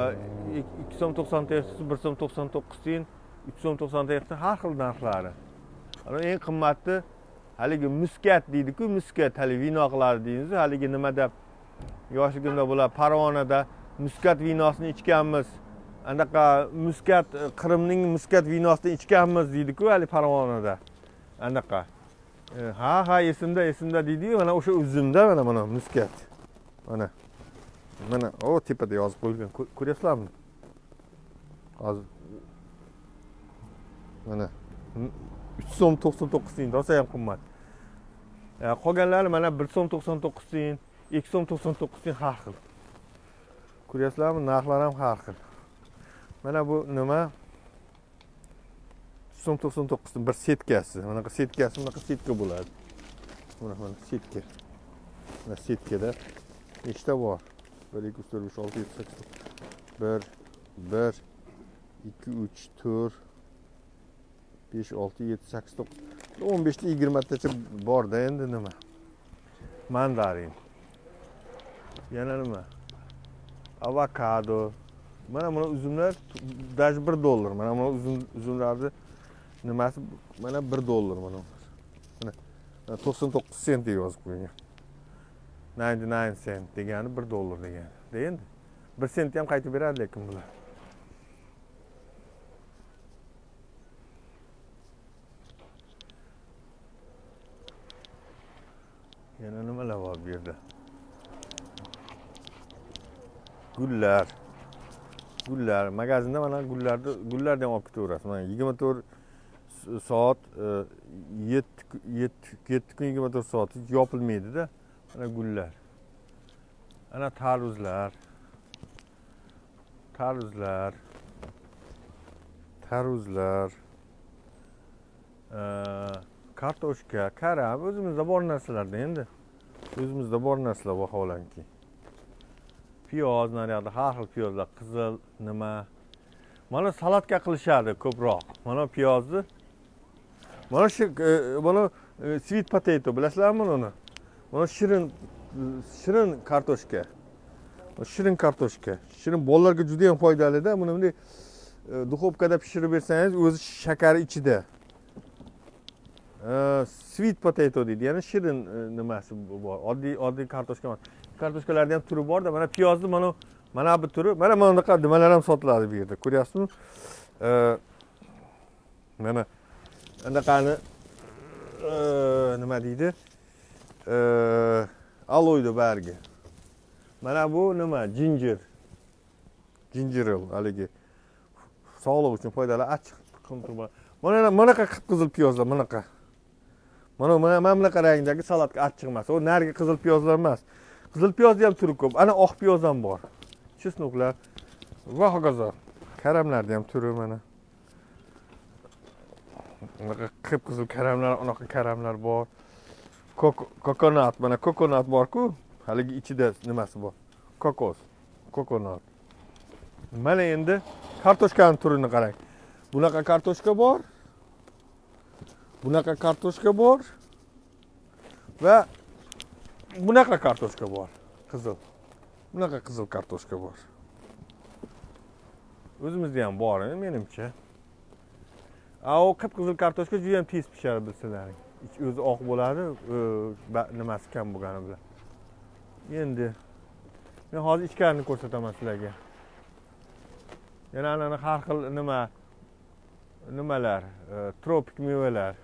ikki so'm to'qson to'qqiz bir so'm to'qson to'qqiz tiyin uch so'm to'qson to'qqiz har xil narxlari. Eng qimmati haligi muskat deydiku muskat. Haligi vino qiladi deymiz haligi nimada yoshligimda bular farg'onada muskat vinosini ichganmiz. Anaqa muskat qrimning muskat vinosini ichganmiz deydiku haligi farg'onada anaqa. E, ha ha esimda esimda deydiyu mana o'sha uzumda mana mana muskat. Mana. Mana o tepada yozib qo'yilgan. Ko'ryapsizlarmi? Hozir. Mana. Uch so'm to'qson to'qqiz tiyin rosa ham qimmat qolganlari mana bir so'm to'qson to'qqiz tiyin ikki so'm to'qson to'qqiz tiyin har xil. Ko'ryapsizlarmi? Narxlar ham har xil. Mana bu nima? Uch so'm to'qson to'qqiz tiyin bir setkasi bunaqa setkasi bunaqa setka bo'ladi. Mana mana setka mana setkada nechta bor? Bir ikki uch to'rt besh olti yetti sakkiz bir bir ikki uch to'rt besh olti yetti sakkiz to'qqiz. O'n beshta yigirmatacha borda endi nima? Mandarin. Yana nima? Avokado. Mana buni uzumlar даже bir dollar. Mana bu uzum uzumlarni nimasi? Mana bir dollar mana mana to'qson to'qqiz sent deb yozib qo'ygan ninety nine sent degani bir dollar degani. Endi bir sentni ham qaytib beradi lekin bular. Yana nimalar bor bu yerda gullar gullar magazinda mana gullarni gullarni ham olib ketaverasiz mana yigirma to'rt soat e, yetti kun yigirma to'rt soat hech yopilmaydida mana gullar ana tarvuzlar tarvuzlar tarvuzlar e, kartoshka karam o'zimizda bor narsalarda endi. O'zimizda bor narsalar vaholanki. Piyoz naryoqda har xil piyozlar qizil nima. Mana salatga qilishadi ko'proq. Mana piyozni. Mana shu e, mana e, sweet potato bilasizlarmi uni? Mana shirin shirin kartoshka. Shirin kartoshka. Shirin bolalarga juda yam foydalida. Buni bunday e, duxovkada pishirib bersangiz o'zi shakari ichida. Sweet potato deydi ya'ni shirin nimasi bor oddiy oddiy kartoshka emas kartoshkalarni ham turi borda mana piyozni mana mana bu turi mana mana bunaqa nimalar ham sotiladi bu yerda ko'ryapsizmi mana anaqani nima deydi aloyni bargi mana bu nima jinjir jinjiril haligi sog'liq uchun foydali achchiq mana bunaqa qip qizil piyozlar bunaqa mana mana mana bunaqa rangdagi salatga achchiq emas. U narigi qizil piyozlar emas. Qizil piyozni ham turi ko'p. Ana oq piyoz ham bor. Chesnoklar. Va hokazo. Karamlarni ham turi mana. Unaqa qip qizil karamlar unaqa karamlar bor. Kokonat. Mana kokonat borku. Haligi ichida nimasi bor? Kokos. Kokonat. Mana endi kartoshkani turini qarang. Bunaqa kartoshka bor. Bunaqa kartoshka bor va bunaqa kartoshka bor qizil. Bunaqa qizil kartoshka bor. O'zimizda ham bor menimcha. A u qip qizil kartoshka juda yam tez pishadi bilsalaring. O'zi oq bo'ladi nimasi kam bo'lgani bilan. Endi men hozir ichkarini ko'rsataman sizlarga. Yana anani har xil nima nimalar? E, tropik mevalar.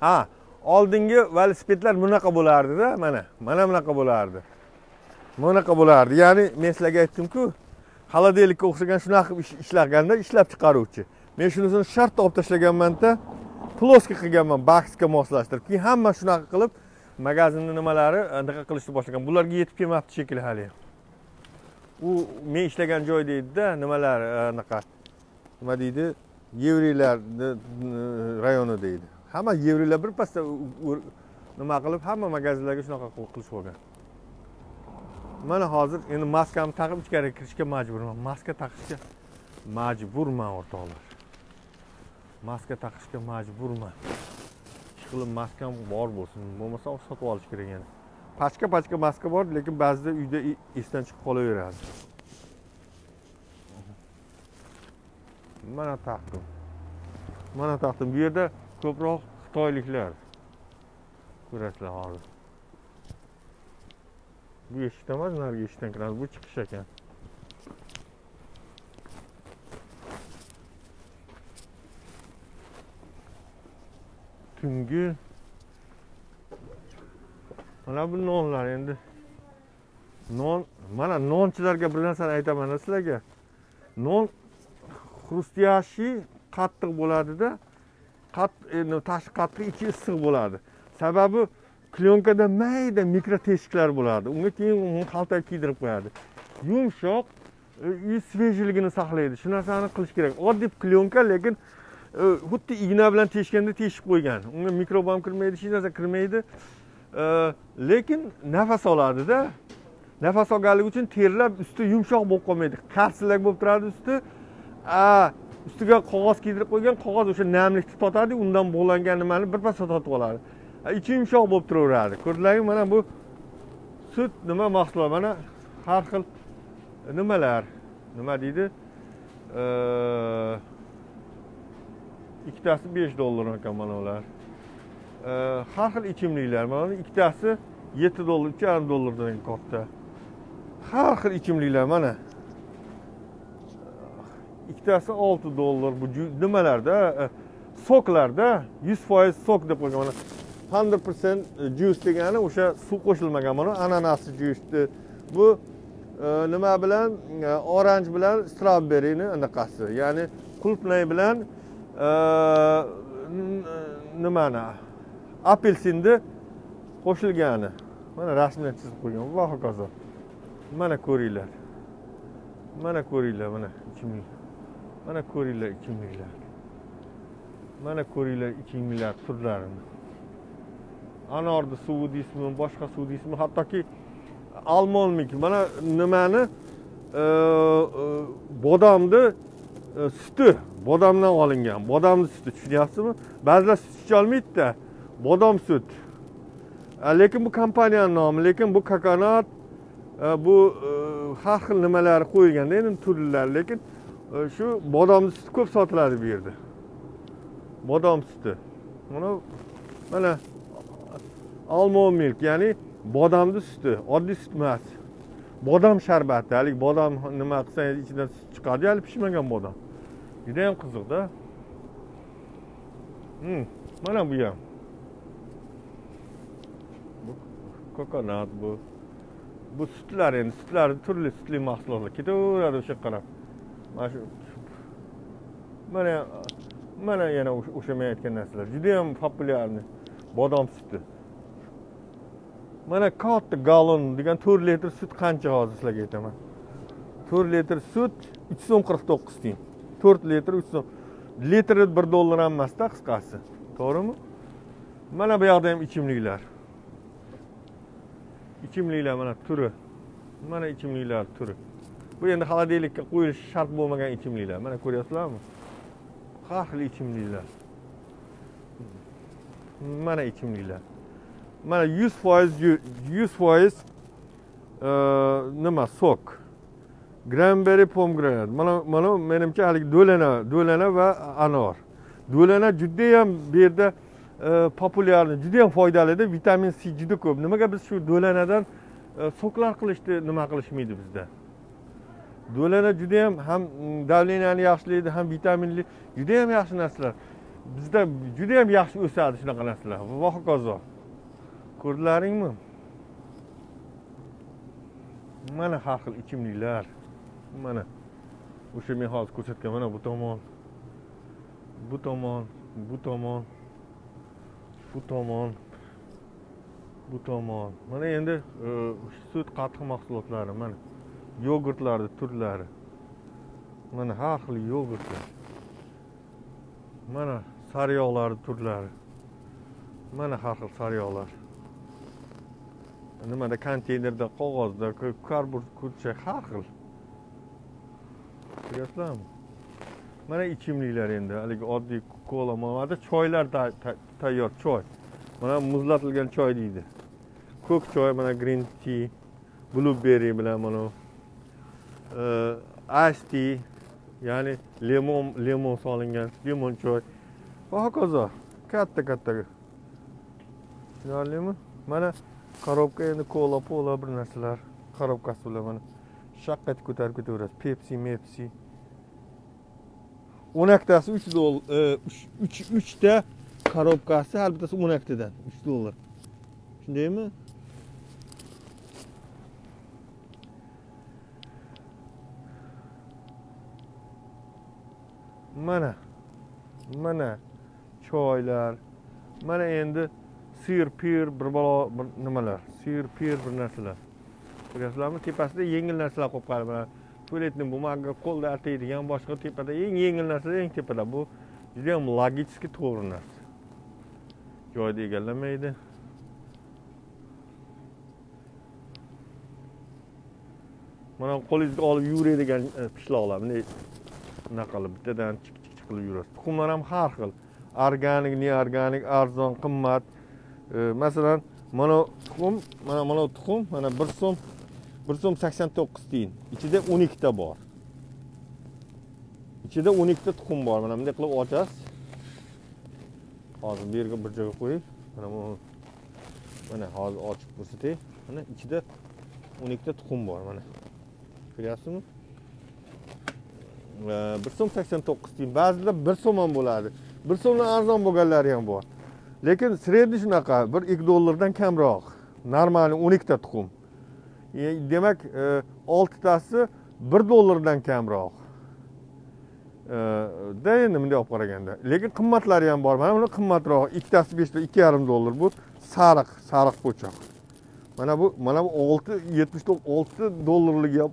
Ha oldingi velosipedlar bunaqa bo'lardida mana mana bunaqa bo'lardi. Bunaqa bo'lardi. Ya'ni men sizlarga aytdimku холодильникка o'xshagan shunaqa qilib ishlaganda ishlab chiqaruvchi. Men shunisini shartta olib tashlaganmanda ploskiy qilganman baksga moslashtirib. Keyin hamma shunaqa qilib magazinni nimalari anaqa qilishni boshlagan. Bularga yetib kelmabdi shekilli hali. U men ishlagan joy deydida nimalar e, anaqa? Nima deydi? Yevrilar rayoni deydi. Hamma yevrilar birpasda nima qilib hamma magazinlarga shunaqa qilishib olgan mana hozir endi maskamni taqib ichkariga kirishga majburman. Maska taqishga majburman o'rtoqlar. Maska taqishga majburman. Ishqilib maskam bor bo'lsin. Bo'lmasa sotib olish kerak yana pachka pachka maska bor lekin ba'zida uyda esdan chiqib qolaveradi. Mana taqdim mana taqdim bu yerda ko'proq xitoyliklar. Ko'rasizlar hozir. Bu eshikdan emas narigi eshikdan kiradi. Bu chiqish ekan. Tungi mana bu nonlar endi. Non mana nonchilarga bir narsani aytaman sizlarga. Non xrustyashi qattiq bo'ladida endi tashqi qattiq ichi issiq bo'ladi. Sababi plyonkada mayda mikro teshiklar bo'ladi. Unga keyin uni xaltaga kiydirib qo'yadi. Yumshoq и e, свежийligini saqlaydi. Shu narsani qilish kerak. Oddiy klyonka lekin e, xuddi igna bilan teshganda teshib qo'ygan. Unga mikrob ham kirmaydi hech narsa kirmaydi. Lekin nafas oladida nafas olganligi uchun terlab usti yumshoq bo'lib qolmaydi. Qarsillak bo'lib turadi usti. Ustiga qog'oz kiydirib qo'ygan qog'oz o'sha namlikni totadi undan bug'langan nimani birpasda totib oladi. Ichi yumshoq bo'lib turaveradi. Ko'rdinglarmi mana bu sut nima mahsulot? Mana har xil nimalar? Nima deydi? Ikkitasi besh dollar ekan mana ular. Har xil ichimliklar mana ikkitasi yetti dollar uch yarim dollardan katta. Har xil ichimliklar mana. Ikkitasi olti dollar bu nimalarda? Soklarda yuz foiz sok deb qo'ygan. Mana hundred percent e, juice degani o'sha suv qo'shilmagan. Mana ananasli juice bu e, nima bilan? E, oranj bilan strawberryni anaqasi. Ya'ni qulupnay bilan e, nimani? Apelsinni qo'shilgani. Mana rasmini chizib qo'ygan. Va hokazo. Mana ko'ringlar. Mana ko'ringlar mana ichimlik. Mana ko'ringlar ichimliklar. Mana ko'ringlar ichimliklar turlarini. Anorni suvi deysizmi boshqa suv deysizmi? Hattoki almonmik. Mana nimani? E, Bodomni e, suti. Bodomdan olingan. Bodomni suti tushunyapsizmi? Ba'zilar sut icholmaydida bodom sut lekin bu kompaniyani nomi lekin bu kokonat bu har xil nimalar qo'yilganda endi turlar lekin shu bodom suti ko'p sotiladi bu yerda bodom suti mana mana almond milk ya'ni bodomni suti oddiy sut emas bodom sharbati haligi bodom nima qilsangiz ichidan sut chiqadi hali pishmagan bodom judayam qiziqda hmm, mana bu ham bu kokonat bu? Bu sutlar endi sutlar turli sutli mahsulotlar. Ketaveradi o'sha yoqqa qarab mana shu mana mana yana o'sha men aytgan narsalar. Judayam populyarniy bodom suti. Mana katta gallon degan to'rt litr sut qancha hozir sizlarga aytaman. To'rt litr sut uch so'm qirq to'qqiz tiyin to'rt litr uch so'm. Litri bir dollar ham emasda qisqasi. To'g'rimi? Mana bu yoqda ham ichimliklar. ichimliklar mana turi mana ichimliklar turi bu endi холодильникka qo'yilishi shart bo'lmagan ichimliklar mana ko'ryapsizlarmi har xil ichimliklar mana ichimliklar mana yuz foiz yuz foiz e, nima sok granberry pomgranat mana mana menimcha haligi do'lana do'lana va anor do'lana judayam bu yerda E, populyarni juda judayam foydalida vitamin c juda ko'p. Nimaga biz shu do'lanadan e, soklar qilishni nima qilishmaydi bizda? Do'lana juda ham давленияni yaxshilaydi ham vitaminli juda ham yaxshi narsalar. Bizda juda ham yaxshi o'sadi shunaqa narsalar. Va hokazo. Ko'rdilaringmi mana har xil ichimliklar. Mana o'sha men hozir ko'rsatgan mana bu tomon. Bu tomon bu tomon. Bu tomon. Bu tomon. Mana endi e, sut qatiq mahsulotlari mana yogurtlarni turlari. Mana har xil yogurtlar. Mana sariyog'larni turlari. Mana har xil sariyog'lar. Nimada konteynerda qog'ozda karbur kurcha har xil. Ko'ryapsizlarmi mana ichimliklar endi haligi oddiy kola mana choylar tayyor choy. Mana muzlatilgan choy deydi. Ko'k choy mana green tea blueberry bilan mana uh, ice tea ya'ni limon limon solingan limon choy. Va hokazo katta katta. Tushunarlimi mana korobka endi kola pola bir narsalar korobkasi bilan mana shaqqat etib ko'tarib ketaverasiz. Pepsi mepsi. O'n ikkitasi uch dollar uh, uchta korobkasi har bittasi o'n ikkidan uch dollar shundaymi mana mana choylar mana endi sir pir bir balo bir nimalar sir pir bir narsalar. Ko'ryapsizlarmi tepasida yengil narsalar qo'yib qo'yadi mana tualetni bumaga qo'lda artaydigan boshqa tepada eng yengil narsa eng tepada. Bu judayam logicheskiy to'g'ri narsa. Joyni egallamaydi mana qo'lingizga olib yuradigan e, pishloqlar. Bunday bunaqa qilib bittadan chik chik chik qilib yurasiz. Tuxumlar ham har xil. Organik neorganik arzon qimmat. E, masalan mana tuxum mana mana tuxum mana bir so'm bir so'm sakson to'qqiz tiyin. Ichida o'n ikkita bor. Ichida o'n ikkita tuxum bor. Mana bunday qilib ochasiz. Hozir bu yerga bir joyga qo'ying mana bu mana hozir ochib ko'rsatay. Mana ichida o'n ikkita tuxum bor mana. Ko'ryapsizmi? Bir so'm sakson to'qqiz tiyin ba'zida bir so'm ham bo'ladi. Bir so'mdan arzon bo'lganlari ham bor. Lekin средний shunaqa bir ikki dollardan kamroq. Normalniy o'n ikkita tuxum demak e, oltitasi bir dollardan kamroq. Da endi bunday olib qaraganda. Lekin qimmatlari ham bor. Mana buni qimmatroq ikkitasi besh ikki yarim dollar bu sariq sariq po'choq. Mana bu mana bu olti yetmish olti dollarlik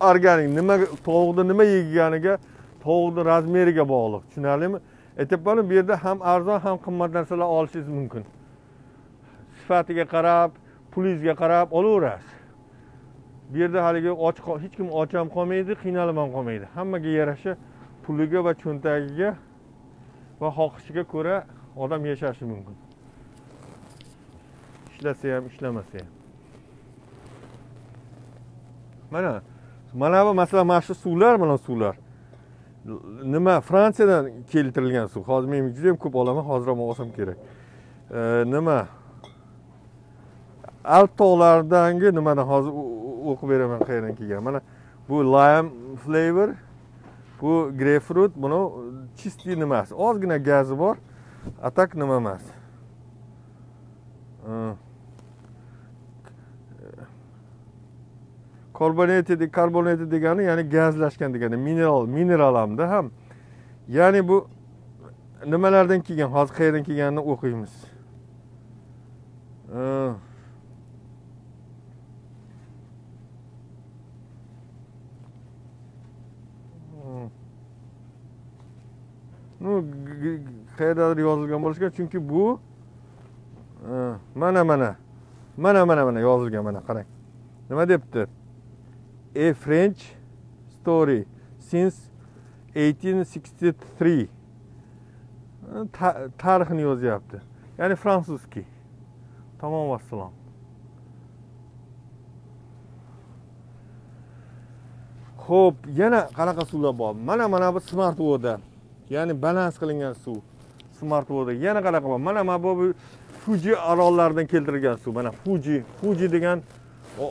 organik nima tovuqni nima yeganiga tovuqni razmeriga bog'liq tushunarlimi? E, Aytyapmanu bu yerda ham arzon ham qimmat narsalar olishingiz mumkin. Sifatiga qarab pulingizga qarab olaverasiz. Bu yerda haligi och hech kim och ham qolmaydi qiynalib ham qolmaydi. Hammaga yarasha puliga va cho'ntagiga va xohishiga ko'ra odam yashashi mumkin. Ishlasa ham ishlamasa ham. Mana mana bu masalan mana shu suvlar mana suvlar. Nima fransiyadan keltirilgan suv. Hozir men juda yam ko'p olaman hozir ham olsam kerak. Nima? Alp tog'laridangi nimadan hozir o'qib beraman qayerdan kelgan? Mana bu lime flavor bu greypfrut buni чистый nimasi ozgina gazi bor a так nima emas. Karbonati karbonati degani ya'ni gazlashgan degani mineral mineral hamda ham. Ya'ni bu nimalardan kelgan hozir qayerdan kelganini o'qiymiz. Ну qayerdadir yozilgan bo'lishi kerak chunki bu e, mana mana mana mana mana yozilgan mana qarang. Nima debdi? A French story since 1863 e, tarixini yozyapti. Ya'ni fransuzskiy tamom vassalom. Ho'p yana qanaqa suvlar bor? Mana mana bu smartvoda. Ya'ni balans qilingan suv smartvoda yana qanaqa bor mana mana bu fuji orollaridan keltirilgan suv. Mana fuji fuji degan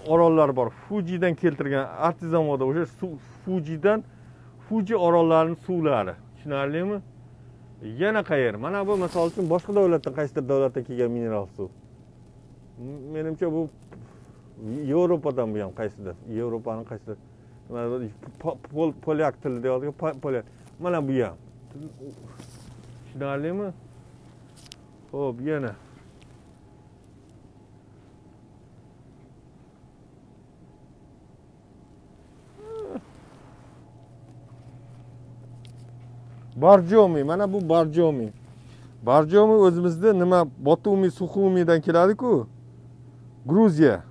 orollar bor. Fujidan keltirgan artizanvoda o'sha fujidan fuji orollarini suvlari. Tushunarlimi? Yana qayer mana bu misol uchun boshqa davlatdan qaysidir davlatdan kelgan mineral suv. Menimcha bu yevropadan bu ham qaysidir yevropani qaysidir. Polyak tili yozilgan polyak mana bu ham. Tushunarlimi ho'p yana barjomi mana bu barjomi barjomi o'zimizda nima botumi suxumiydan keladiku? Gruziya.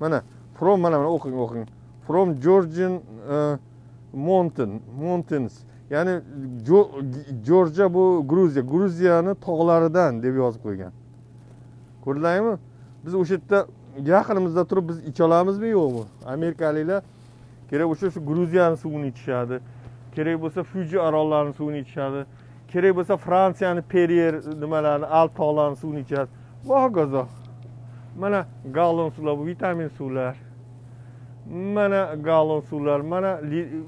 Mana from mana mana o'qing o'qing. From georgian uh, mountain mountains. Ya'ni georgia bu gruziya. Gruziyani tog'laridan deb yozib qo'ygan. Ko'rdinglarmi biz o'sha yerda yaqinimizda turib biz icholamizmi yo'qmi? Amerikaliklar kerak bo'lsa shu gruziyani suvini ichishadi. Kerak bo'lsa fuji orollarini suvini ichishadi. Kerak bo'lsa fransiyani perier nimalarni alp tog'larini suvini ichadi va hokazo. Mana gallon suvlar bu vitamin suvlar. Mana gallon suvlar mana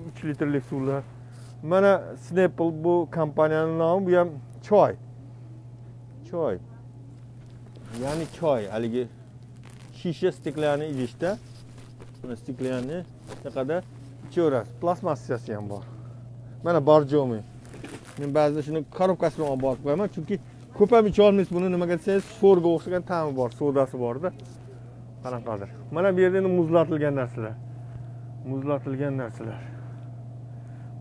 uch litrlik suvlar. Mana snapple bu kompaniyani nomi bu ham choy. Choy. Ya'ni choy haligi shisha stiklarni idishda. Buni stiklarni bunaqada ichaverasiz. Plastmassasi ham bor. Mana borjomi men ba'zida shuni korobkasi bilan olib borib qo'yaman chunki ko'p ham icholmaysiz buni nimaga desangiz so'rga o'xshagan ta'mi bor sodasi borda. Qanaqadir. Mana bu yerda endi muzlatilgan narsalar. Muzlatilgan narsalar.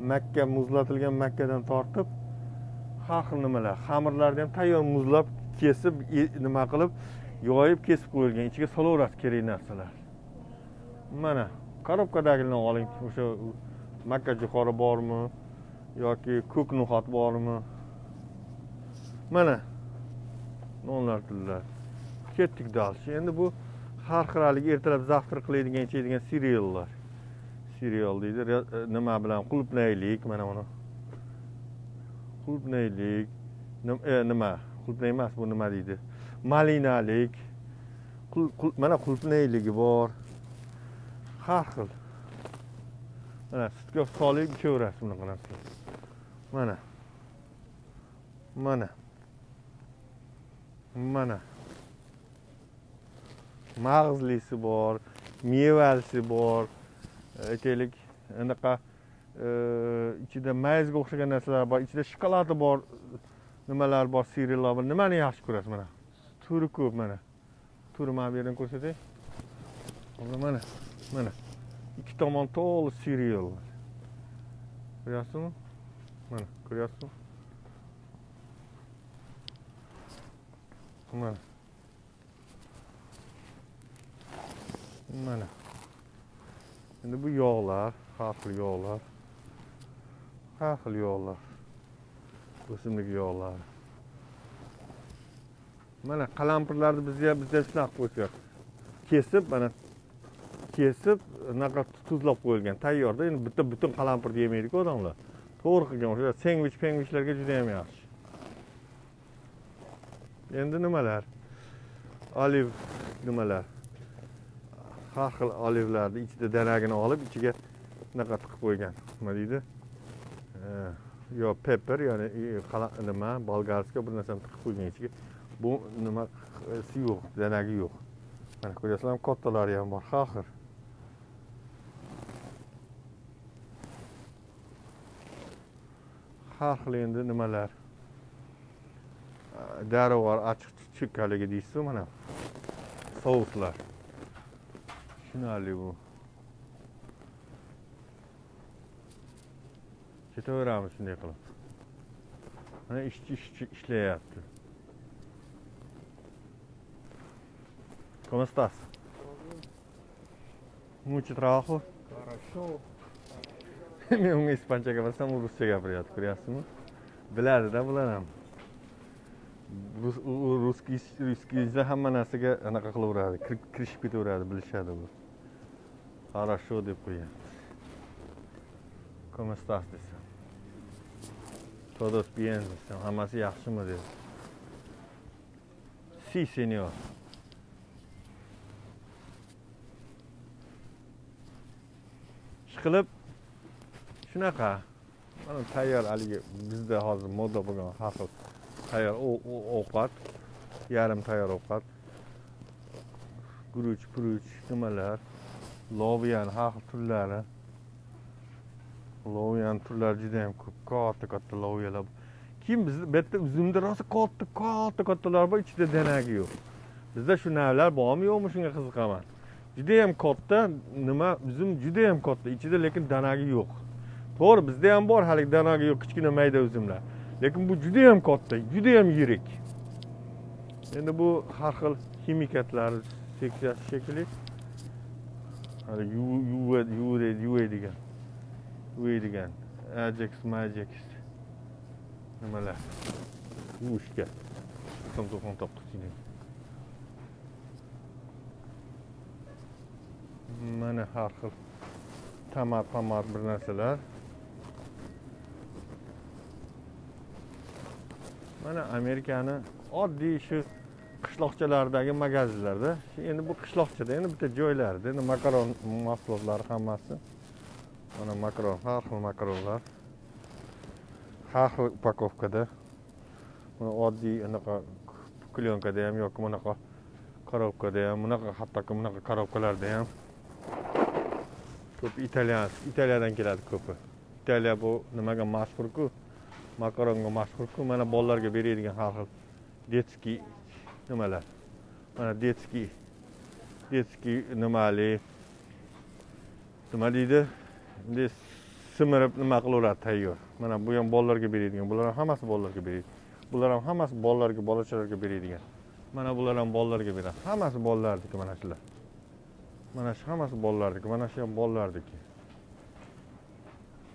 Makka muzlatilgan makkadan tortib har xil nimalar xamirlarni ham tayyor muzlab kesib e, nima qilib yoyib kesib qo'yilgan ichiga solaverasiz kerak narsalar. Mana korobkadagilarni oling o'sha makka jo'xori bormi yoki ko'k no'xat bormi? Mana nonlar tillar ketdik дальше endi bu har xil haligi ertalab завтрак qiladigan ichadigan seriallar. Serial deydi. E, nima bilan qulupnaylik? Mana buni qulupnaylik. E, nima? Qulupnay emas bu nima deydi? Malinalik. Mana qulupnayligi bor. Har xil. Mana sutga solib ichaverasiz bunaqa narsa mana. Mana. Mana. Mag'zlisi bor mevalisi bor. Aytaylik. Anaqa e, ichida mayizga o'xshagan narsalar bor ichida shokoladi bor nimalar bor seriallar bor nimani yaxshi ko'rasiz mana? Turi ko'p mana. Turi mana bu yerdan ko'rsatay. Mana mana. Ikki tomon to'liq seriallar ko'ryapsizmi? Mana ko'ryapsizmi? Mana. Mana. Endi bu yog'lar har xil yog'lar har xil yog'lar o'simlik yog'lari mana qalampirlarni bizga bizda shunaqa qo'yishyapti kesib mana kesib anaqa tuzlab qo'yilgan tayyorda. Endi bitta butun qalampirni yemaydiku odamlar. To'g'ri qilgan o'sha sengvich pengvichlarga juda yam yaxshi. Endi nimalar? Oliv nimalar? Har xil olivlarni ichida danagini olib ichiga bunaqa tiqib qo'ygan. Nima deydi? Eh, yo pepper ya'ni nima болгарский bir narsani tiqib qo'ygan ichiga. Bu nima yo'q danagi yo'q. Mana ko'ryapsizlarmi? Kattalari ham bor har xil. Har xil endi nimalar? Eh, Darovor achchiq chuchuk haligi deysizu mana souslar. Tushunarli bu ketaveramiz shunday qilib mana ishchi ishchi ishlayapti ¿Cómo estás? Mucho trabajo? Хорошо. men unga ispancha gapirsam u ruscha gapiryapti ko'ryapsizmi biladida bular ham u russkiy ruskiyda hamma narsaga anaqa qilaveradi kirishib ketaveradi bilishadi bu хорошо deb qo'yyapti como estás desam todos bien desam hammasi yaxshimi dedi si senor ishqilib shunaqa. Mana tayyor haligi bizda hozir moda bo'lgan har xil tayyor ovqat yarim tayyor ovqat. Guruch puruch nimalar? Loviyani har xil turlari loviyani turlari juda yam ko'p. Katta katta loviyalar keyin bizni bu yerda uzumda rosa katta katta kattalar bor ichida danagi yo'q. Bizda shu navlar bormi yo'qmi shunga qiziqaman. Judayam katta nima uzum judayam katta ichida lekin danagi yo'q. To'g'ri bizda ham bor haligi danagi yo'q kichkina mayda uzumlar. Lekin bu judayam katta judayam yirik. Endi bu har xil ximikatlar seksiyasi shekilli. Hali yuvadigan yuvadigan ajax majax. Nimalar yuvishga to'qon topdik mana har xil tamar pamar bir narsalar mana amerikani oddiy shu qishloqchalardagi magazinlarda. Endi bu qishloqchada endi bitta joylarda endi makaron mahsulotlari hammasi. Mana makaron har xil makaronlar. Har xil upakovkada. Buni oddiy anaqa klyonkada ham yoki bunaqa korobkada ham bunaqa hattoki bunaqa korobkalarda ham ko'p italyan italiyadan keladi ko'pi. Italiya bu nimaga mashhurku? Makaronga mashhurku? Mana bolalarga beradigan har xil детский nimalar mana детский детский nimali? Nima deydi? Bunday simirib nima qilaveradi tayyor. Mana bu ham bolalarga beradigan bular ham hammasi bolalarga beradi. Bular ham hammasi bolalarga bolachalarga beradigan. Mana bular ham bolalarga beradi. Hammasi bolalarniki mana shular. Mana shu hammasi bolalarniki mana shu ham bolalarniki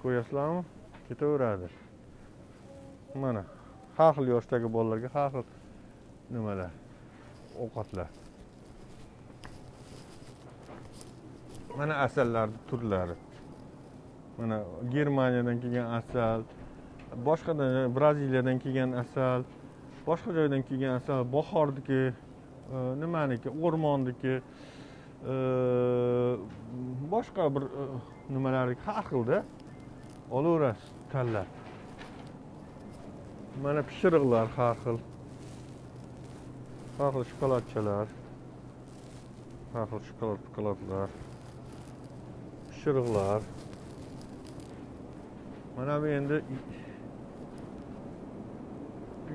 ko'ryapsizlarmi? Ketaveradi. Mana har xil yoshdagi bolalarga har xil nimalar? Ovqatlar. Mana asallarni turlari. Mana germaniyadan kelgan asal boshqadan braziliyadan kelgan asal boshqa joydan kelgan asal bahorniki e, nimaniki o'rmonniki e, boshqa bir e, nimalar har xilda olaverasiz tanlab mana pishiriqlar har xil. Har xil shokoladchalar har xil shokolad shokoladlar pishiriqlar mana bu endi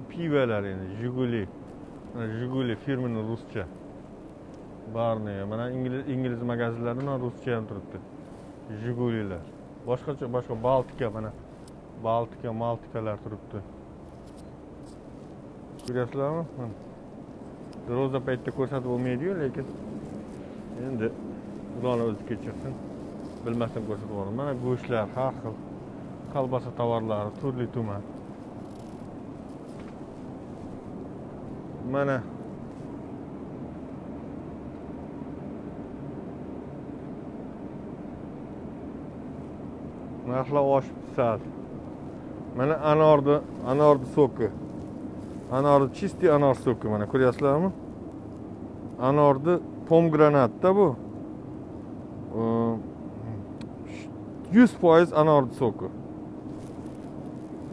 pivalar endi jiguli. Jiguli firmani ruscha barini mana ingliz ingliz magazinlarida mana ruscha ham turibdi jigulilar boshqacha boshqa baltika mana baltika maltikalar turibdi. Ko'ryapsizlarmi ro'za paytida ko'rsatib bo'lmaydiyu lekin endi xudoni o'zi kechirsin. Bilmasdan ko'rsatib yubordim mana go'shtlar har xil kolbasa tovarlari turli tuman mana narxlar oshib sal mana anorni anorni soki. Anorni чистый anor soki mana ko'ryapsizlarmi? Anorni pomgranatda bu. Yuz foiz anorni soki.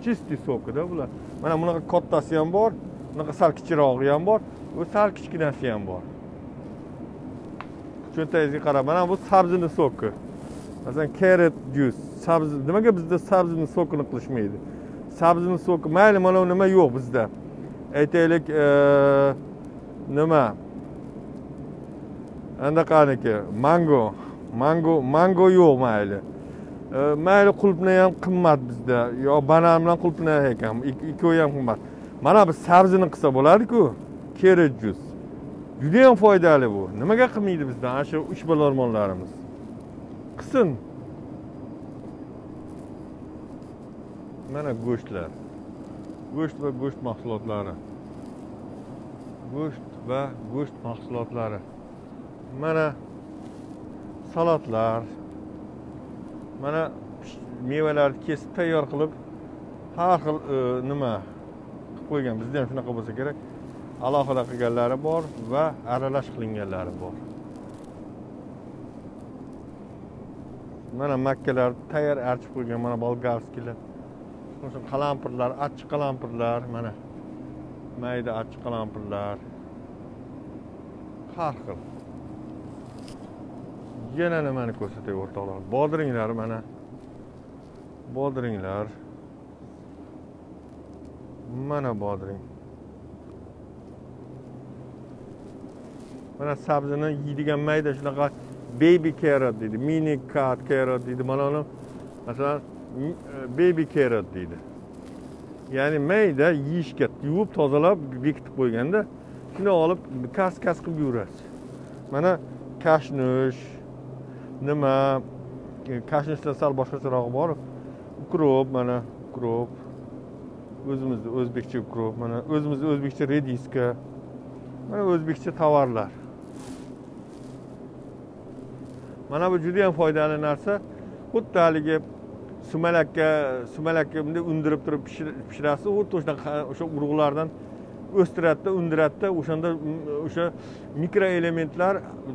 Чистый sokida bular. Mana bunaqa kattasi ham bor bunaqa sal kichirog'i ham bor bu sal kichkinasi ham bor. Cho'ntagingizga qarab mana bu sabzini soki. Masalan carrot juice sabzi nimaga bizda sabzini sokini qilishmaydi? Sabzini soki mayli mana nima yo'q bizda. Aytaylik nima? Anaqaniki mango mango mango yo'q mayli. E, mayli qulupnay ham qimmat bizda. Yo banan bilan qulupnay ekan. Ikkovi ham qimmat. Mana biz sabzini qilsa bo'ladiku carrot juz judayam foydali bu. Nimaga qilmaydi bizda ana shu uch bilarmonlarimiz qilsin mana go'shtlar. Go'sht va go'sht mahsulotlari. Go'sht va go'sht mahsulotlari. Mana salatlar mana mevalarni kesib tayyor qilib har xil e, nima qilib qo'ygan bizda ham shunaqa bo'lsa kerak alohida qilganlari bor va aralash qilinganlari bor. Mana makkalar tayyor archib qo'ygan mana bolgarskiylar o'sha qalampirlar achchiq qalampirlar mana mayda achchiq qalampirlar har xil. Yana nimani ko'rsatay o'rtoqlar. Bodringlar mana. Bodringlar mana bodring. Mana sabzini yeydigan mayda shunaqa baby carrot deydi mini cut carrot deydi. Mana uni masalan e, baby carrot deydi. Ya'ni mayda yeyishga yuvib tozalab bekitib qo'yganda shuni olib kas kas qilib yurasiz. Mana kashnush nima? Kashnishda sal boshqacharog'i bor. Ukrop mana ukrop o'zimizni o'zbekcha ukrop mana o'zimizni o'zbekcha rediska mana o'zbekcha tovarlar. Mana bu juda yam foydali narsa. Xuddi haligi sumalakka sumalakka bunday undirib turib pishirasiz xuddi o'shanaqa o'sha urug'lardan o'stiradida undiradida o'shanda o'sha mikroelementlar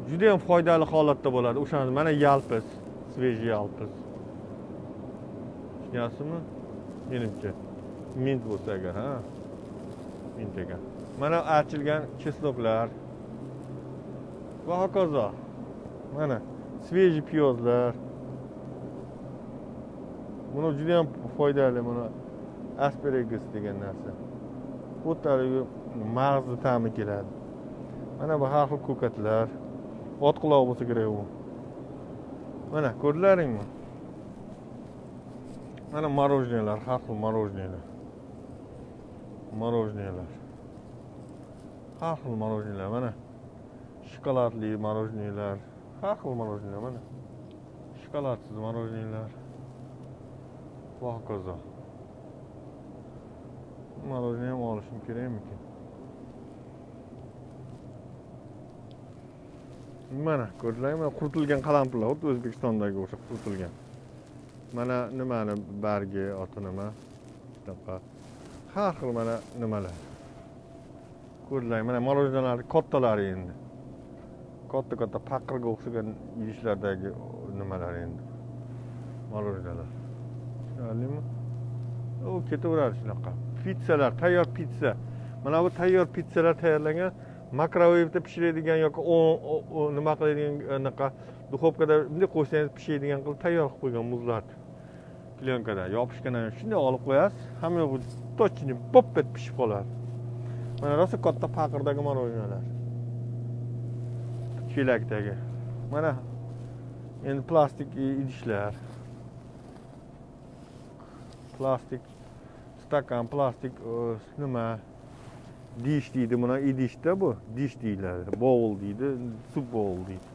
juda yam foydali holatda bo'ladi. O'shani mana yalpiz svejiy yalpiz. Tushunyapsizmi menimcha. Mint bo'lsa agar ha? Mint ekan mana ochilgan chesloklar va hokazo. Mana svejiy piyozlar buni juda ham foydali buni asparagus degan narsa. Bu haligi mag'izni ta'mi keladi. Mana bu har xil ko'katlar ot quloq bo'lsa kerak u. Mana ko'rdilaringmi? Mana мороженныйlar har xil мороженныйlar мороженныйlar har xil мороженныйlar mana. Shokoladli мороженныйlar har xil мороженое mana. Shokoladsiz мороженныйlar va hokazo. Мороженое ham olishim kerakmikin mana ko'rdinglarmi quritilgan qalampirlar xuddi o'zbekistondagi o'sha quritilgan mana nimani bargi oti nima? Shunaqa har xil mana nimalar. Ko'rdilar mana morojenalarni kattalari endi. Katta katta paqirga o'xshagan idishlardagi nimalar endi? Morojenalar tushunarlimi u ketaveradi shunaqa. Pitsalar tayyor pitsa mana bu tayyor pitsalar tayyorlangan. Makroवेвda pishiradigan yoki nima qiladigan anaqa duxovkada bunday qo'ysangiz pishadigan qilib tayyor qilib qo'ygan muzlatib plyonkadan yopishgan shunday olib qo'yasiz hamma yog'i точно etib pishib qoladi. Mana rosa katta paqirdagi мороженыйlar chelakdagi mana endi plastik idishlar. Plastik stakan plastik e, nima dish deydi buni idishda bu. Dish deyiladi. Bowl deydi sup bowl deydi.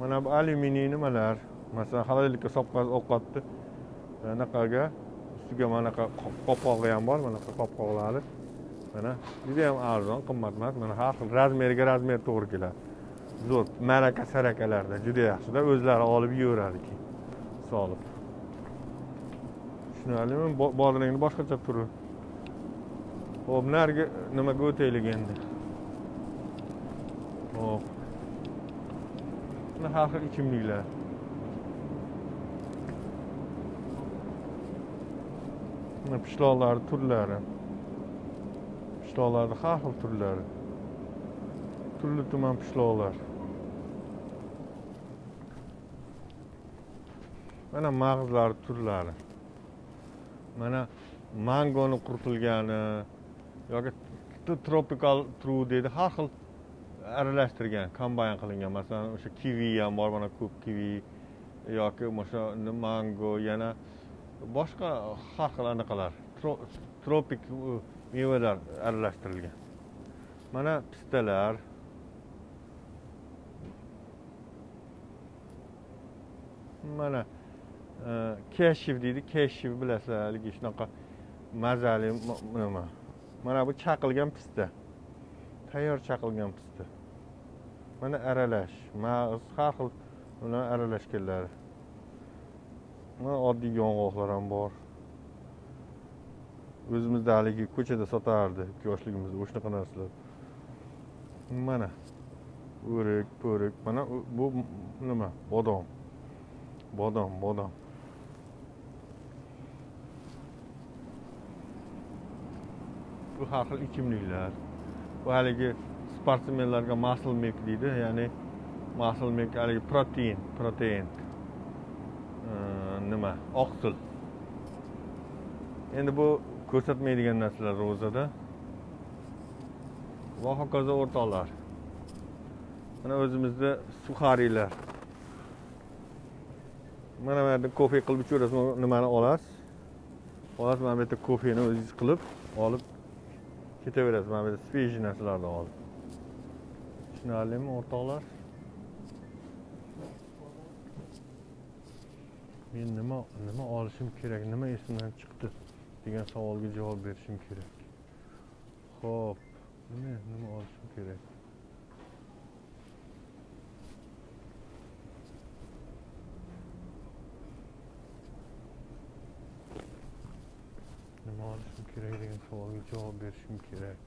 Mana bu alyuminiy nimalar? Masalan xalolikka solib ovqatni e, anaqaga ustiga manaqa qopqog'i ham bor mana qopqoqlari mana judayam arzon qimmat emas mana har xil razmerga razmer to'g'ri keladi. Zo'r ma'raka sarakalarda juda yaxshida. O'zlari olib yeyaveradi keyin solib. Tushunarlimi? Bodringni boshqacha turi ho'p narigi nimaga o'taylik endi? Ho'p har xil ichimliklar pishloqlarni turlari. Pishloqlarni har xil turlari. Turli tuman pishloqlar. Mana mag'izlar turlari. Mana mangoni quritilgani yoki tropikal tru deydi har xil aralashtirgan kombayn qilingan. Masalan o'sha kivi ham bor mana ko'k kivi yoki o'sha mango yana boshqa har xil anaqalar tropik mevalar aralashtirilgan. Mana pistalar. Mana keshiv deydi keshiv bilasizlar haligi shunaqa mazali nima mana bu chaqilgan pista tayyor chaqilgan pista mana aralash mag'iz har xil bilan aralashganlari mana oddiy yong'oqlar ham bor o'zimizda haligi ko'chada sotardi yoshligimizda o'shanaqa narsalar mana o'rik po'rik mana bu nima bodom. Bodom bodom. Bu har xil ichimliklar bu haligi sportsmenlarga masl mek deydi ya'ni masl mek haligi protein protein. Nima? Oqsil endi bu ko'rsatmaydigan narsalar ro'zada. Va hokazo o'rtoqlar. Mana o'zimizda suxariylar. Mana bu yerda kofe qilib ichaverasiz nimani olasiz? Olasiz mana bu yerda kofeni o'zingiz qilib olib Ketaverəz, mənə belə spey jinəslər də var. Düşünəlim ortaqlar. Men nima nima olishim kerak, nima esimdan chiqdi degan savolga javob berishim kerak. Xo'p, nima nima olishim kerak? Nima olishim kerak degan savolga javob berishim kerak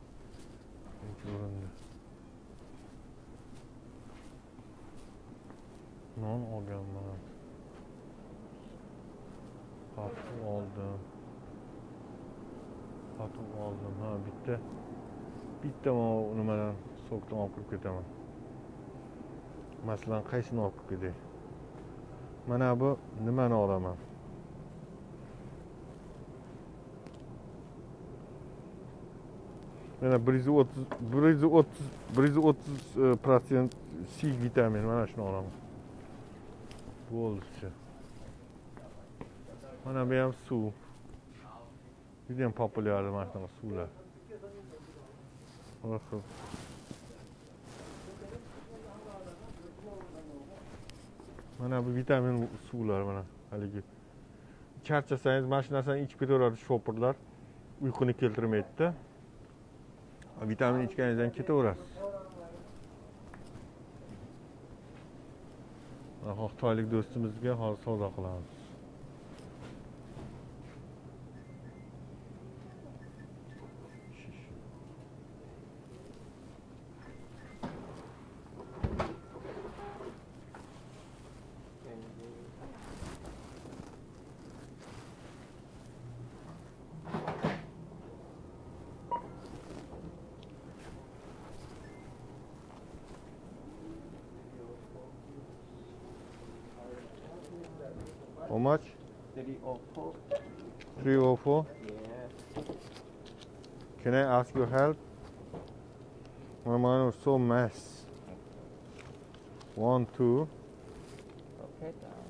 birinchi o'rinda non olganman paxta oldim sotib oldim ha bitta bitta mana nimadan sokdan olib kirib ketaman masalan qaysini olib kirib ketay mana bu nimani olaman mana bir yuz o'ttiz bir yuz o'ttiz bir yuz o'ttiz e, protsent c vitamin. Mana shuni olaman. Bo'ldi mana bu ham suv. Judayam populyarni mana shunaqa suvlar. Mana bu vitamin suvlar mana haligi. Charchasangiz mana shu narsani ichib ketaveradi shopirlar. Uyquni keltirmaydida. Vitamin ichganingizdan ketaverasiz xitoylik do'stimizga hozir savdo qilamiz much? 304. 304. Yeah. Can I ask your help? My mind was so mess. One, two, Okay, down.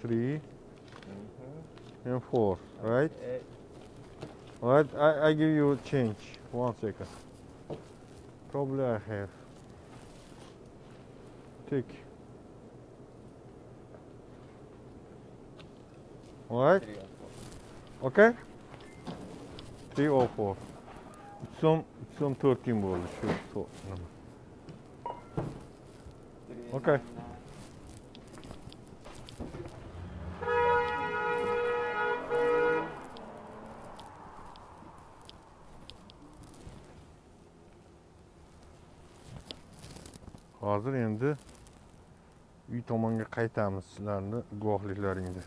three, Mm-hmm. and four. Right? Alright, I, I give you change. One second. Probably I have. Take. Alright? Okay? Three or four. Some some 13 bo'ldi shu so, nima. Okay. Hozir endi uy tomonga qaytamiz sizlarni guvohliklaringda.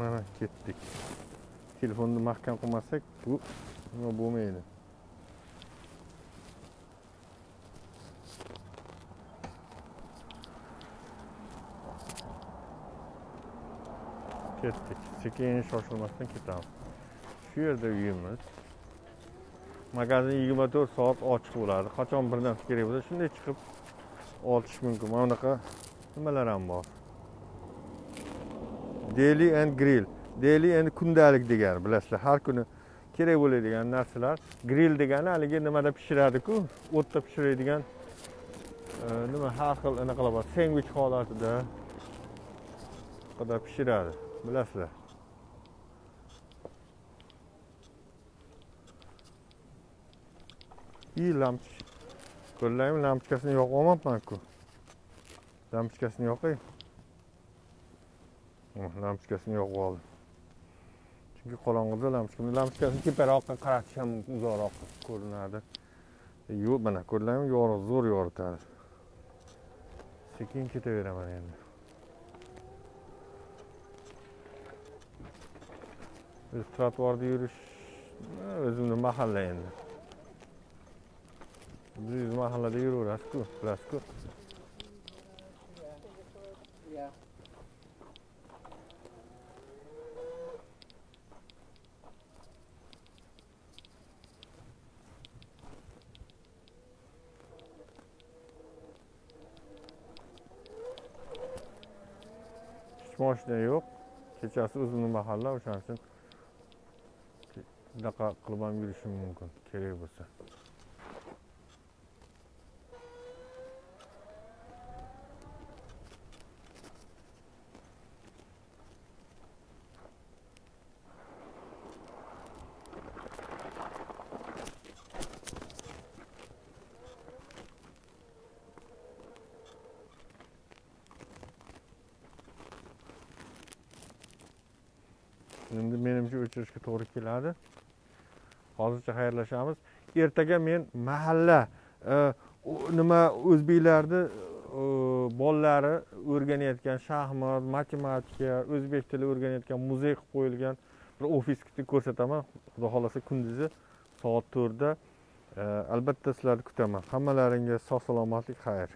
Mana ketdik. Telefonni mahkam qilmasak bu nima bo'lmaydi. Ketdik. Sekin shoshilmasdan ketamiz. Shu yerda uyimiz. Magazin 24 soat ochiq bo'ladi. Qachon bir narsa kerak bo'lsa, shunday chiqib olish mumkin. Mana bunaqa nimalar ham bor. deli and grill. Daily endi kundalik degani, bilasizlar, har kuni kerak bo'ladigan narsalar. Grill degani haligi nimada pishiradi-ku, o'tda pishiradigan e, nima har xil anaqalar bor. Sendvich holatida qada pishiradi, bilasizlar. И lampochka. Ko'rlaymi, lampochkasini yoqib olmabmanku Lampochkasini yoqay. Oh, lampochkasini yoqib oldim. Chunki qorong'ida lampochka, lampochkasini teparoqqa qaratish ham uzoqroq ko'rinadi. E, Yo'q, mana ko'rlaymi, yorug' zo'r yoritadi. Sekin ketaveraman endi. Biz trotuarda yurish e, o'zimni mahalla endi. Biz mahallada yuraverasiz-ku, bilasiz-ku. Moshina yo'q kechasi o'zimni mahalla o'shaning uchun bunaqa qilib ham yurishim mumkin kerak bo'lsa menimcha to'g'ri keladi. Hozircha xayrlashamiz. Ertaga men mahalla e, nima o'zbeklarni e, bolalari o'rganayotgan shaxmat matematika o'zbek tili o'rganayotgan muzey qilib qo'yilgan bir ofisni ko'rsataman. Xudo xohlasa kunduzi soat to'rtda e, albatta sizlarni kutaman. Hammalaringga sog' salomatlik xayr.